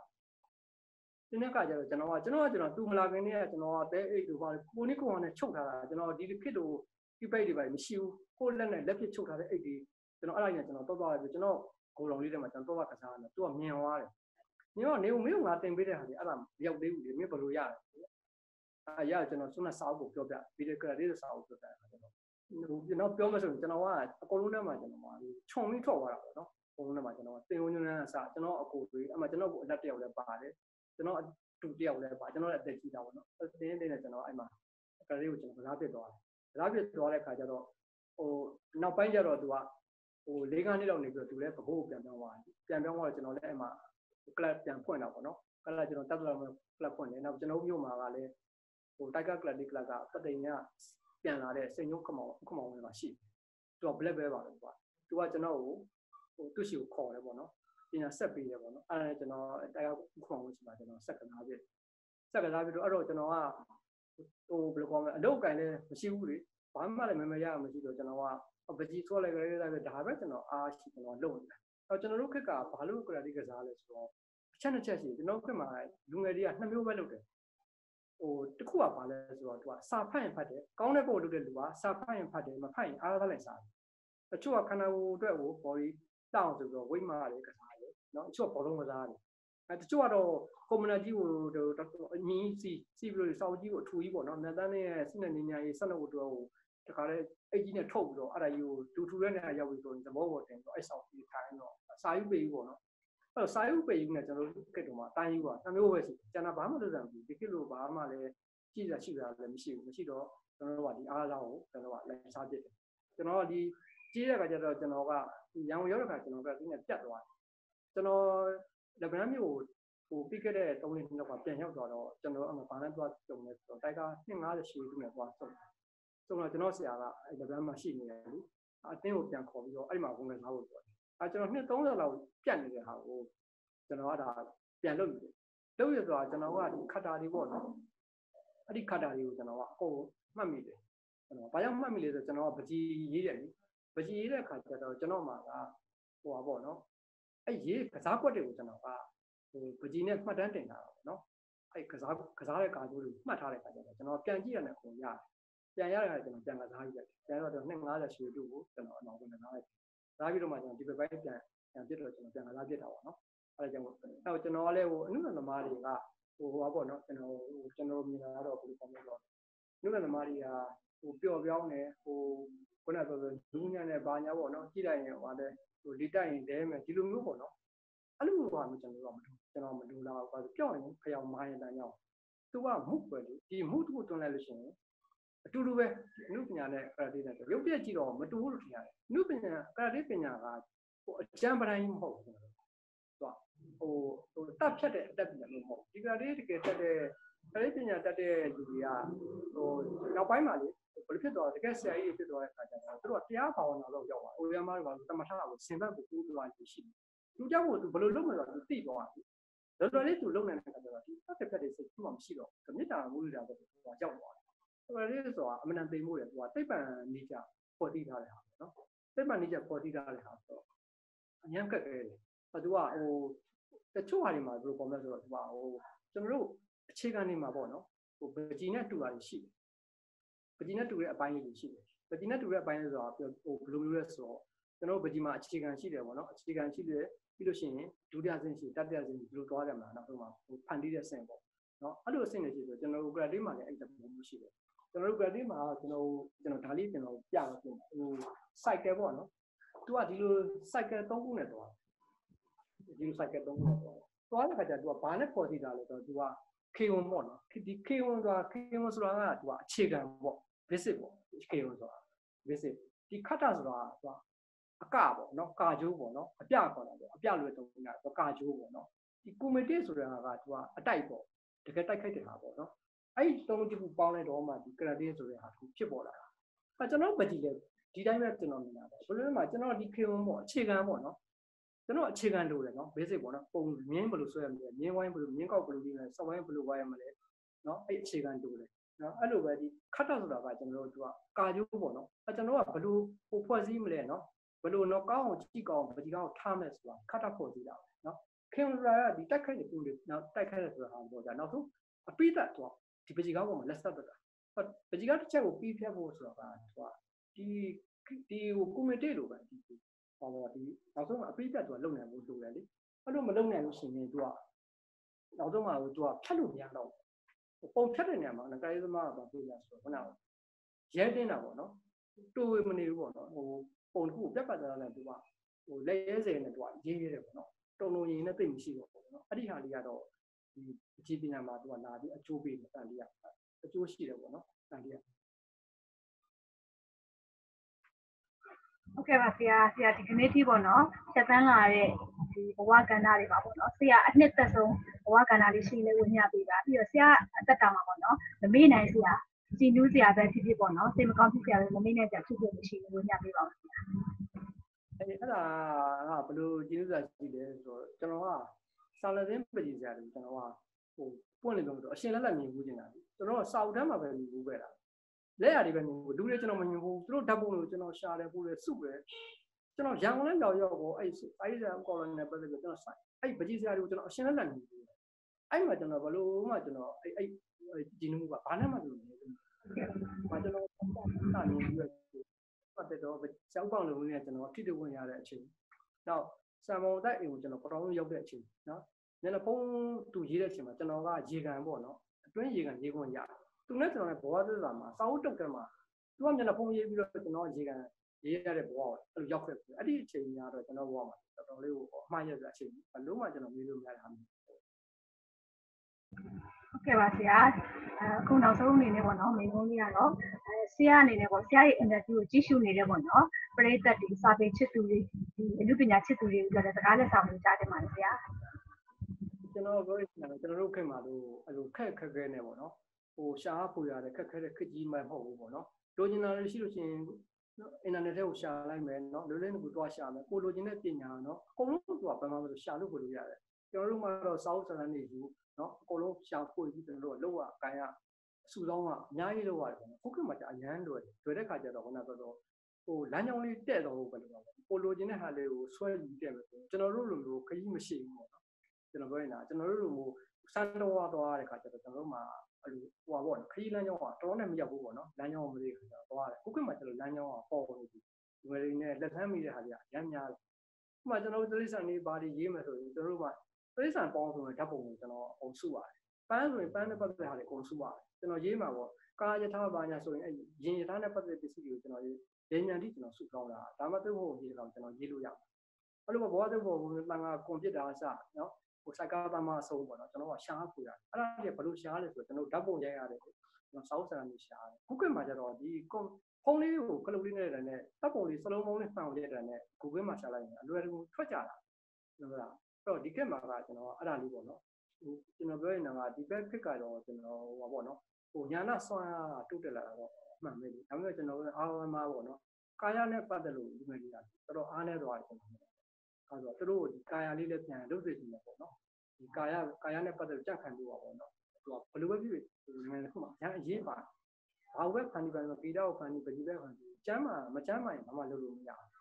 ဒီနေ့ကကျတော့ကျွန်တော်ကကျွန်တော်ကကျွန်တော်သူမလာခင်တည်းကကျွန်တော်ကတဲအိတ်လိုပါကိုနိကိုဟန်နဲ့ချုပ်ထားတာကျွန်တော်ဒီခေတ်တို့ဒီပိတ်တွေပါမရှိဘူးကိုလက်နဲ့လက်ပြချုပ်ထားတဲ့အိတ်တွေကျွန်တော်အဲ့ဒါကြီးကျွန်တော်တော့သွားလိုက်ပြီကျွန်တော်ဂိုလုံးလေးထဲမှာကျွန်တော်တော့ကစားတယ်သူကမြင်သွားတယ်မြင်တော့နေဦးမင်းကငါတင်ပေးတဲ့ဟာကြီးအဲ့ဒါမရောက်သေးဘူးလေမင်းဘယ်လိုရလဲအဲရကျွန်တော်စွန်းနဲ့စာအုပ်ကိုပြောပြဗီဒီယိုကရလေးစာအုပ်ပြောပြတာကျွန်တော်ဟို ကျွန်တော်ပြောမှဆိုရင်ကျွန်တော်ကအကုန်လုံးထဲမှာကျွန်တော်ကခြုံပြီးထွက်သွားတာပေါ့နော်အကုန်လုံးထဲမှာကျွန်တော်တင်ဝင်ညွန်းနဲ့အစားကျွန်တော်အကိုတွေအဲ့မှာကျွန်တော်ကိုအလက်တယောက်လည်းပါတယ်ကျွန်တော်အတူတယောက်လည်းပါကျွန်တော်လည်းအသက်ကြီးတာပေါ့နော်တင်းတင်းနဲ့ကျွန်တော်အဲ့မှာကလေးကိုကျွန်တော်ကစားပြစ်သွားတယ်ကစားပြစ်သွားတဲ့ခါကျတော့ဟိုနောက်ပိုင်းကျတော့သူကဟို၄ခန်းလေးလောက်နေပြီးတော့သူလည်းပကိုးကိုပြန်ပြောင်းသွားတယ်ပြန်ပြောင်းသွားတော့ကျွန်တော်လည်းအဲ့မှာကလပ်ပြန်ဖွင့်တာပေါ့နော်ကလပ်ကျွန်တော်တက်တော့ကလပ်ဖွင့်တယ်နောက်ကျွန်တော်မြို့မှာကလည်းဟိုတိုက်ကကလပ်ဒီကလပ်ကပတိန်က ပြန်လာတဲ့စိန်ညုတ်ခမောင်ခမောင်ဝင်မှာရှိသူက black bear ပါလို့ကွာသူကကျွန်တော်ကိုဟိုသူ့ရှိကိုခေါ်တယ်ပေါ့နော်ပညာဆက်ပေးတယ်ပေါ့နော်အဲ့ဒါကျွန်တော်တိုက်ကခမောင်ဝင်ရှိမှာကျွန်တော်ဆက်ကစားပြဆက်ကစားပြီးတော့အဲ့တော့ကျွန်တော်ကဟိုဘယ်လိုခေါ်မလဲအလုပ်ကင်လည်းမရှိဘူးလေဘာမှလည်းမမရမရှိတော့ကျွန်တော်ကပကြီးဆော့လိုက်ကြတဲ့ဒါပဲကျွန်တော်အားရှိကျွန်တော်လုပ်နေတာအဲ့ကျွန်တော်တို့ခက်ကဘာလို့ကရာတီကစားလဲဆိုတော့အချက်နှစ်ချက်ရှိကျွန်တော်ခက်မှာလူငယ်တွေကနှစ်မျိုးပဲလုပ်တယ် ဟိုတခုကပါလဲဆိုတော့သူကစာဖတ်ရင်ဖတ်တယ်ကောင်းတဲ့ပုံလုပ်တဲ့လူကစာဖတ်ရင်ဖတ်တယ်မဖတ်ရင်အားသာလိုက်စားတယ်တချို့ကခန္ဓာကိုယ်အတွက်ကို body တောင်းဆိုပြီးတော့ဝိမာရတယ်ကစားတယ်နော်တချို့ကဘောလုံးကစားတယ်အဲတချို့ကတော့ကွန်မြူနတီကိုတော့အမီးစီစီပြီးတော့စောက်ကြီးကိုအထူကြီးပေါ့နော်နတ်သားနဲ့စိနဲ့နေညာရေးဆက်နှုတ်ကိုတော့တခါလဲအိတ်ကြီးနဲ့ထုတ်ပြီးတော့အဲ့ဒါကြီးကိုဒူထူတဲ့နေရာရောက်ပြီးတော့သဘောပေါ်တင်ပြီးတော့အဲ့ဆောင်ပြီးထိုင်တော့စာယူပေးပြီးပေါ့နော် အဲ့တော့စာယူပေကြီးနဲ့ကျွန်တော်တို့ကက်တုံမှာတိုင်းယူပါနှမျိုးပဲရှိကျွန်တော်ဘာမှလုပ်စမ်းဘူးဒီကိလို့ဘာမှလည်းကြည့်ရရှိတာလည်းမရှိဘူးမရှိတော့ကျွန်တော်တို့ကဒီအားလောင်းကိုကျွန်တော်ကလည်းစားပြစ်တယ်ကျွန်တော်ကဒီကြီးတဲ့ခါကျတော့ကျွန်တော်ကရန်ကုန်ရောက်တဲ့ခါကျွန်တော်ကဒီနဲ့ပြတ်သွားတယ်ကျွန်တော်လက်ဗရန်မျိုးကိုဟိုပြီးခဲ့တဲ့3နှစ်လောက်ကပြန်ရောက်သွားတော့ကျွန်တော်အမှဘာနဲ့သွားကြုံလဲဆိုတော့တိုက်က250ရှိသူနဲ့သွားဆုံးဆုံးတော့ကျွန်တော်ဆရာကအဲ့လက်ဗရန်မှာရှိနေတယ်လေအတင်းကိုပြန်ခေါ်ပြီးတော့အဲ့မှာဝင်ငယ်သားဖို့ပြောတယ် အဲကျွန်တော်နှစ်30လောက်ပြတ်နေတဲ့ဟာကိုကျွန်တော်ကဒါပြန်လုပ်နေတယ်လုပ်ရဆိုတာကျွန်တော်ကဒီခတ်တာတွေပေါ့နော်အဲ့ဒီခတ်တာတွေကိုကျွန်တော်ကအကုန်မှတ်မိတယ်ကျွန်တော်ဘာကြောင့်မှတ်မိလဲဆိုတော့ကျွန်တော်ကပကြီးရေးတယ်လေပကြီးရေးတဲ့ခါကျတော့ကျွန်တော်မှာကဟိုပါပေါ့နော်အဲ့ရေးကစားကွက်တွေကိုကျွန်တော်ကဟိုပကြီးနဲ့မှတ်တမ်းတင်တာပေါ့နော်အဲ့ကစားကစားတဲ့ကာကျိုးတွေမှတ်ထားတဲ့ခါကျတော့ကျွန်တော်ပြန်ကြည့်ရတယ်ပုံရတယ်ပြန်ရတဲ့ခါကျွန်တော်ပြန်ကစားကြည့်တယ်ပြန်တော့250ရွှေတူကိုကျွန်တော်အနောက်ကနေနားလိုက် စားပြီးတော့မှကျွန်တော်ဒီဘက်ပိုင်းပြန်ပြန်ပြစ်တော့ကျွန်တော်ပြန်ကစားပြစ်တာပေါ့နော်အဲ့ဒါကြောင့်အဲ့ကျွန်တော်ကလည်းဟိုအနုသမားတွေကဟိုဟိုပါပေါ့နော်ကျွန်တော်ဟိုကျွန်တော်မြင်လာတော့ဘယ်လိုပုံလဲတော့အနုသမားတွေကဟိုပျော့ပြောင်းနေဟိုခုနကပြောလူညံ့နဲ့ဘာညာပေါ့နော်ကြည့်လိုက်ရင်ဟိုလည်းဟိုလီတိုက်ရင်တဲမယ်ဒီလိုမျိုးပေါ့နော်အဲ့လိုဟာမျိုးကျွန်တော်ကမတူကျွန်တော်မတူလာဘူးဘာလို့ပြော့ရင်ခရောက်မာရင်တန်ရောက်သူကမှုပဲလေဒီမှုတစ်ခုတွန်းလိုက်လို့ရှိရင် အတူတူပဲအနုပညာနဲ့ကရာတေနဲ့ရုပ်ပြက်ကြည့်တော့မတူဘူးလို့ထင်ရတယ်အနုပညာကရာတေပညာကဟိုအကျမ်းပတိုင်းမဟုတ်ဘူးသူကဟိုဟိုတတ်ဖြတ်တဲ့အတက်ပညာမျိုးမဟုတ်ဒီကရာတေတကယ်တက်တဲ့ကရာတေပညာတက်တဲ့လူတွေကဟိုနောက်ပိုင်းမှာလေဘယ်လိုဖြစ်သွားတကယ်ဆရာကြီးဖြစ်သွားတဲ့အခါကျတော့သူတို့ကတရားဘာဝနာတော့ရောက်သွားအိုရမားတွေကတမထကိုစင်ဘက်ကိုကူးသွားရရှိတယ်သူကြောင့်သူဘယ်လိုလုပ်မလဲဆိုတော့သူသိသွားတယ်တော်တော်လေးသူလုံနေတဲ့အခါကျတော့ဒီဖတ်တဲ့ဖက်တွေစိတ်မှမရှိတော့မေတ္တာမူရတာပဲသူကကြောက်သွားတယ်။ တော်တော်လေးဆိုတာအမှန်တန်သိမှုရယ်သူကသိပ္ပံနေကြပေါ်တည်ထားတဲ့ဟာပေါ့နော်။သိပ္ပံနေကြပေါ်တည်ထားတဲ့ဟာဆိုတော့အញ្ញံကက်ခဲတယ်။အဲသူကဟိုတချို့ဟာတွေမှာဘယ်လိုပေါ်မလဲဆိုတော့သူကဟိုကျွန်တော်တို့အခြေခံနေမှာပေါ့နော်။ဟိုပကြီးနဲ့တူတာရှိတယ်။ပကြီးနဲ့တူတဲ့အပိုင်းလေးတွေရှိတယ်။ပကြီးနဲ့တူတဲ့အပိုင်းလေးဆိုတာဟိုဘယ်လိုမျိုးလဲဆိုတော့ကျွန်တော်တို့ပကြီးမှာအခြေခံရှိတယ်ပေါ့နော်။အခြေခံရှိတယ်ပြီးလို့ရှိရင်ဒုတိယဆင့်ရှိတတိယဆင့်ဒီလိုသွားတယ်မှာနောက်ဆုံးမှာဟိုဖန်တီးတဲ့ဆင့်ပေါ့နော်အဲ့လိုအဆင့်တွေရှိဆိုကျွန်တော်တို့ grade မှာလည်းအဲ့ဒါပုံမျိုးရှိတယ် ကျွန်တော်တို့ grade မှာကျွန်တော်ကျွန်တော်ဒါလေးကျွန်တော်ပြတော့ပြင်ဟို cycle ပေါ့နော်သူကဒီလို cycle ၃ခုနဲ့သွားဒီလို cycle ၃ခုနဲ့သွားသွားတဲ့ခါကျသူကဘာနဲ့ပေါ်တည်တာလဲဆိုတော့သူက K1 ပေါ့နော်ဒီ K1 ဆိုတာ K1 ဆိုတာကသူကအခြေခံပေါ့ basic ပေါ့ K1 ဆိုတာ basic ဒီခတ်တာဆိုတာသူကအကပေါ့နော်ကာဂျိုးပေါ့နော်အပြခေါ်တာပေါ့အပြလွယ်တုံးတာတော့ကာဂျိုးပေါ့နော်ဒီကွန်မတီဆိုတာကသူကအတိုက်ပေါ့တကယ်တိုက်ခိုက်တဲ့ဟာပေါ့နော် အဲ့ဒီသုံးခုပေါင်းလိုက်တော့မှဒီကရတေးဆိုတဲ့ဟာသူဖြစ်ပေါ်လာတာအဲကျွန်တော်မကြည့်လဲဒီတိုင်းပဲကျွန်တော်မြင်တာပဲဘယ်လိုလဲမှာကျွန်တော်ဒီခေဝန်ပေါ့အခြေခံပေါ့နော်ကျွန်တော်အခြေခံလိုတယ်နော် basic ပေါ့နော်ပုံမြင်းဘယ်လိုဆွဲရမလဲမြင်းဝိုင်းဘယ်လိုမြင်းကောက်ဘယ်လိုပြီးလဲစောက်ဝိုင်းဘယ်လိုဝိုင်းရမလဲနော်အဲ့အခြေခံလိုတယ်နော်အဲ့လိုပဲဒီခတ်တာဆိုတာကကျွန်တော်တို့ကကာဂျိုးပေါ့နော်အဲကျွန်တော်ကဘယ်လိုဟိုဖွဲ့စည်းမလဲနော်ဘယ်လိုတော့ကောင်းအောင်ကြည့်ကောင်းပကြီးကောင်းထားမယ်ဆိုတာခတ်တာဖို့ကြည့်တာနော်ခင်ဗျာကဒီတိုက်ခိုက်တဲ့ပုံတွေနောက်တိုက်ခိုက်တဲ့ဆိုတာဟာပေါ့ကြာနောက်ဆုံးအပိသက်တော့ ဒီပကြီးကောင်းပေါ်မှာလက်ဆက်တက်တာပကြီးကောင်းတစ်ချက်ကိုပြီးဖြတ်ဖို့ဆိုတာကသူကဒီဒီဟိုကွန်မတီလိုပဲဒီဟောတော့ဒီနောက်ဆုံးအပိသက်သူကလုံနိုင်ဖို့လိုတယ်လေအဲ့လိုမလုံနိုင်လို့ရှိရင်သူကနောက်ဆုံးမှာသူကဖြတ်လို့မရတော့ပုံဖြတ်တဲ့နေရာမှာငကားရေးသမားကပြောပြဆိုတော့ခုနကရဲတင်းတာပေါ့နော်တူဝေမနေဘူးပေါ့နော်ဟိုပုံတစ်ခုကိုပြတ်ပတ်သွားတယ်သူကဟိုလက်ရဲစင်နဲ့သူကရေးရတယ်ပေါ့နော်တုံလုံးရင်နဲ့သိမရှိတော့ဘူးပေါ့နော်အဲ့ဒီဟာလေးကတော့ ဒီအခြေပညာမှာသူကလာပြီးအကျိုးပေးတယ်တန်လေးကအကျိုးရှိတယ်ပေါ့နော်တန်လေးကဟုတ်ကဲ့ပါဆရာဆရာဒီကနေ့ထိပေါ့နော်ဆက်တန်းလာတဲ့ဒီဘဝကန္တာတွေပါပေါ့နော်ဆရာအနှစ်သက်ဆုံးဘဝကန္တာလေးရှိနေဝင်ရပေးပါပြီးတော့ဆရာအသက်တာမှာပေါ့နော်မမေ့နိုင်ဆရာကြည်နူးဆရာပဲဖြစ်ဖြစ်ပေါ့နော်စိတ်မကောင်းဖြစ်ဆရာပဲမမေ့နိုင်ကြဖြစ်ဖြစ်မရှိဘူးဝင်ရပေးပါဦးဆရာအဲ့အဲ့ဒါကဘယ်လိုကြည်နူးဆရာရှိလဲဆိုတော့ကျွန်တော်က စာလသင်းပကြီးဆရာတွေကျွန်တော်ကဟိုပွင့်နေလို့အရှင်လက်လက်မြင်ဘူးကျင်တာကျွန်တော်စာအုပ်တန်းမှာပဲမြင်ဘူးခဲ့တာလက်ရတွေပဲမြင်ဘူးလူတွေကျွန်တော်မမြင်ဘူးသူတို့ဓာတ်ပုံလို့ကျွန်တော်ရှာတယ်ပို့တယ်စုတယ်ကျွန်တော်ရန်ကုန်လည်းရောက်ရောက်ကိုအဲ့အဲ့ဆရာကော်လိုနဲ့ပတ်သက်ပြီးကျွန်တော်ဆိုင်အဲ့ပကြီးဆရာတွေကိုကျွန်တော်အရှင်လက်လက်မြင်ဘူးအဲ့မှာကျွန်တော်ဘလို့မှကျွန်တော်အဲ့အဲ့ဒီနမှုကဘာနဲ့မှမလုပ်ဘူး။ဘာကျွန်တော်စနေပြီးတော့ပတ်သက်တော့ကျောင်းပေါင်းလုံးနဲ့ကျွန်တော်ထိတွေ့ဝင်ရတဲ့အချိန်။နောက် ဆံမော်တိုက်အိမ်ကိုကျွန်တော်ပထမဆုံးရောက်တဲ့အချိန်နော်။ညနေဖုန်းသူရေးတဲ့အချိန်မှာကျွန်တော်ကရေကန်ပေါ့နော်။အတွင်းရေကန်ရေးခွင့်ရတယ်။သူနဲ့ကျွန်တော်နဲ့ဘဝသစ္စာမှာစာအုပ်တုတ်ကမှာသူကညနေဖုန်းရေးပြီးတော့ကျွန်တော်ရေကန်ရေးရတဲ့ဘဝကိုအဲ့လိုရောက်ခဲ့ပြီ။အဲ့ဒီအချိန်ကြီးကတော့ကျွန်တော်ဘဝမှာတော်တော်လေးကိုအမှားရတဲ့အချိန်ဘလုံးမှကျွန်တော်မေးလို့မရတဲ့ဟာမျိုး ဟုတ်ကဲ့ပါဆရာအခုနောက်ဆုံးအနေနဲ့ပေါ့နော်မိကုန်းကြီးကတော့အဲဆရာအနေနဲ့ပေါ့ဆရာရဲ့ interview ကိုကြည့်ရှုနေတယ်ပေါ့နော်ပရိသတ်တွေစာပေချစ်သူတွေဒီအမှုပညာချစ်သူတွေပြောတဲ့စကားလက်ဆောင်တွေကြားတယ်မှာဆရာကျွန်တော်ပြောရရင်ကျွန်တော်တို့ခင်မှာလို့အဲ့လိုခက်ခက်ခဲနေပေါ့နော်ဟိုရှားဖွေရတဲ့ခက်ခဲတဲ့ခက်ကြီးမှမဟုတ်ဘူးပေါ့နော်လိုချင်တာရှိလို့ရှိရင်နော်အင်တာနက်ထဲကိုရှာလိုက်မယ်နော်လွယ်လွယ်ကူတွားရှာမယ်ကိုလိုချင်တဲ့ပညာနော်အကုန်လုံးသူကဘာမှမလို့ရှာလို့ကိုလို့ရတယ် ကျွန်တော်တို့မှတော့စာအုပ်စာတမ်းတွေယူနော်အကုန်လုံးရှာဖွေပြီးကျွန်တော်တို့ကလောက်ရအကိုင်ရအစုဆောင်ကအများကြီးလောက်ရတယ်ပေါ့နော်ခုခေတ်မှာじゃအရန်လွယ်တယ်လွယ်တဲ့ခါကျတော့ခုနကတော့ဟိုလမ်းကြောင်းလေးတက်တော့ဘယ်လိုလဲကိုလိုချင်တဲ့ဟာလေးကိုဆွဲယူတက်မယ်ဆိုကျွန်တော်တို့လိုမျိုးခကြီးမရှိဘူးပေါ့နော်ကျွန်တော်ပြောနေတာကျွန်တော်တို့လိုမျိုးစံတော်ဝါသွားတဲ့ခါကျတော့ကျွန်တော်တို့မှာအဲ့လိုဟိုပါပေါ့နော်ခကြီးလမ်းကြောင်းကတော်နဲ့မရောက်ဘူးပေါ့နော်လမ်းကြောင်းမသိခါကျတော့သွားတယ်ခုခေတ်မှာကျွန်တော်လမ်းကြောင်းကပေါ်နေပြီဒီလိုနဲ့လက်ထမ်းမိတဲ့ဟာတွေကရမ်းများတယ်ဥပမာကျွန်တော်တို့တိရစ္ဆာန်တွေဘာတွေရေးမယ်ဆိုရင်ကျွန်တော်တို့က တိရစ္ဆာန်ပေါင်းဆိုရင်ဓာတ်ပုံကိုကျွန်တော်အုံစုပါတယ်ပန်းဆိုရင်ပန်းနဲ့ပတ်သက်တဲ့ဟာတွေအုံစုပါတယ်ကျွန်တော်ရေးမှာပေါ့ကာယထာဘာညာဆိုရင်အဲ့ရင်ယထာနဲ့ပတ်သက်တဲ့ပစ္စည်းတွေကိုကျွန်တော်ရေးလေညာတိကျွန်တော်စုကောင်းတာဒါမှသိဖို့ရေးတော့ကျွန်တော်ရေးလို့ရပါတယ်အဲ့လိုဘောသိဖို့တန်ခါကွန်ပျူတာအစနော်ဟိုစိုက်ကားသမားအဆုံးပေါ့နော်ကျွန်တော်ကရှားဖွေတာအဲ့ဒါတွေဘယ်လိုရှားလဲဆိုတော့ကျွန်တော်ဓာတ်ပုံရိုက်ရတယ်ကျွန်တော်စောက်ဆန်နေရှားတယ်ခုခေတ်မှာကျတော့ဒီကွန်ဖုန်းလေးကိုကလုတ်လေးနဲ့တည်းနဲ့တပ်ပုံလေးစလုံးလုံးနဲ့ဖန်အောင်ရိုက်တယ်နဲ့ Google မှာရှာလိုက်ရင်အလွယ်တကူထွက်ကြတာဟုတ်လားအဲ့ တော့ဒီကက်မှာကကျွန်တော်အဲ့ဒါလေးပေါ့နော်ဟိုကျွန်တော်ပြောရင်တော့ဒီဘက်ခက်ကတော့ကျွန်တော်ဟိုပါပေါ့နော်ဟိုညာနာစွမ်းအားတိုးတက်လာတော့မှန်ပဲလေဒါပေမဲ့ကျွန်တော်အားဝမ်းမှာပေါ့နော်ကာယနဲ့ပတ်သက်လို့ဒီမဲ့ကြီးတာတော်တော်အားနေသွားတယ်ကျွန်တော်အဲ့တော့သူတို့ဒီကာယလေးလည်းပြန်လုပ်စေချင်တယ်ပေါ့နော်ဒီကာယကာယနဲ့ပတ်သက်လို့ကြက်ခံလို့ပါပေါ့နော်သူကဘယ်လိုပဲဖြစ်ဖြစ်ဒီမဲ့တစ်ခုမှအရင်အရေးပါဘာဝဲဖန်ဒီပါလို့ပေတော့ဖန်ဒီပတိပဲဖန်ဒီကျမ်းမှာမကျမ်းမှာရင်ဘာမှလုပ်လို့မရဘူး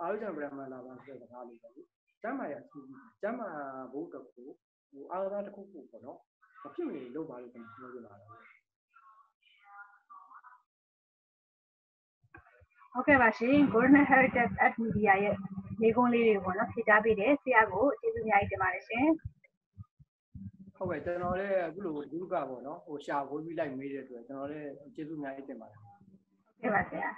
အာရုံဗြဟ္မလာပါဆိုတဲ့စကားလေးပဲလေ ကျမ်းမာရအထူးကျမ်းမာဘုဒ္ဓကိုဟိုအာသာတစ်ခုခုပေါ့နော်မဖြစ်မနေလုပ်ပါလို့ကျွန်တော်ပြောနေတာပါဟုတ်ကဲ့ပါရှင် Golden Heritage at Media ရဲ့နေကုန်းလေးတွေပေါ့နော်ဖြည့်ချပေးတယ်ဆရာကိုကျေးဇူးအများကြီးတင်ပါတယ်ရှင်ဟုတ်ကဲ့ကျွန်တော်လည်းအခုလိုဒီကပေါ့နော်ဟိုရှာဝေးပြီးလိုက်မေးတဲ့အတွက်ကျွန်တော်လည်းကျေးဇူးအများကြီးတင်ပါတယ်ဟုတ်ကဲ့ပါဆရာ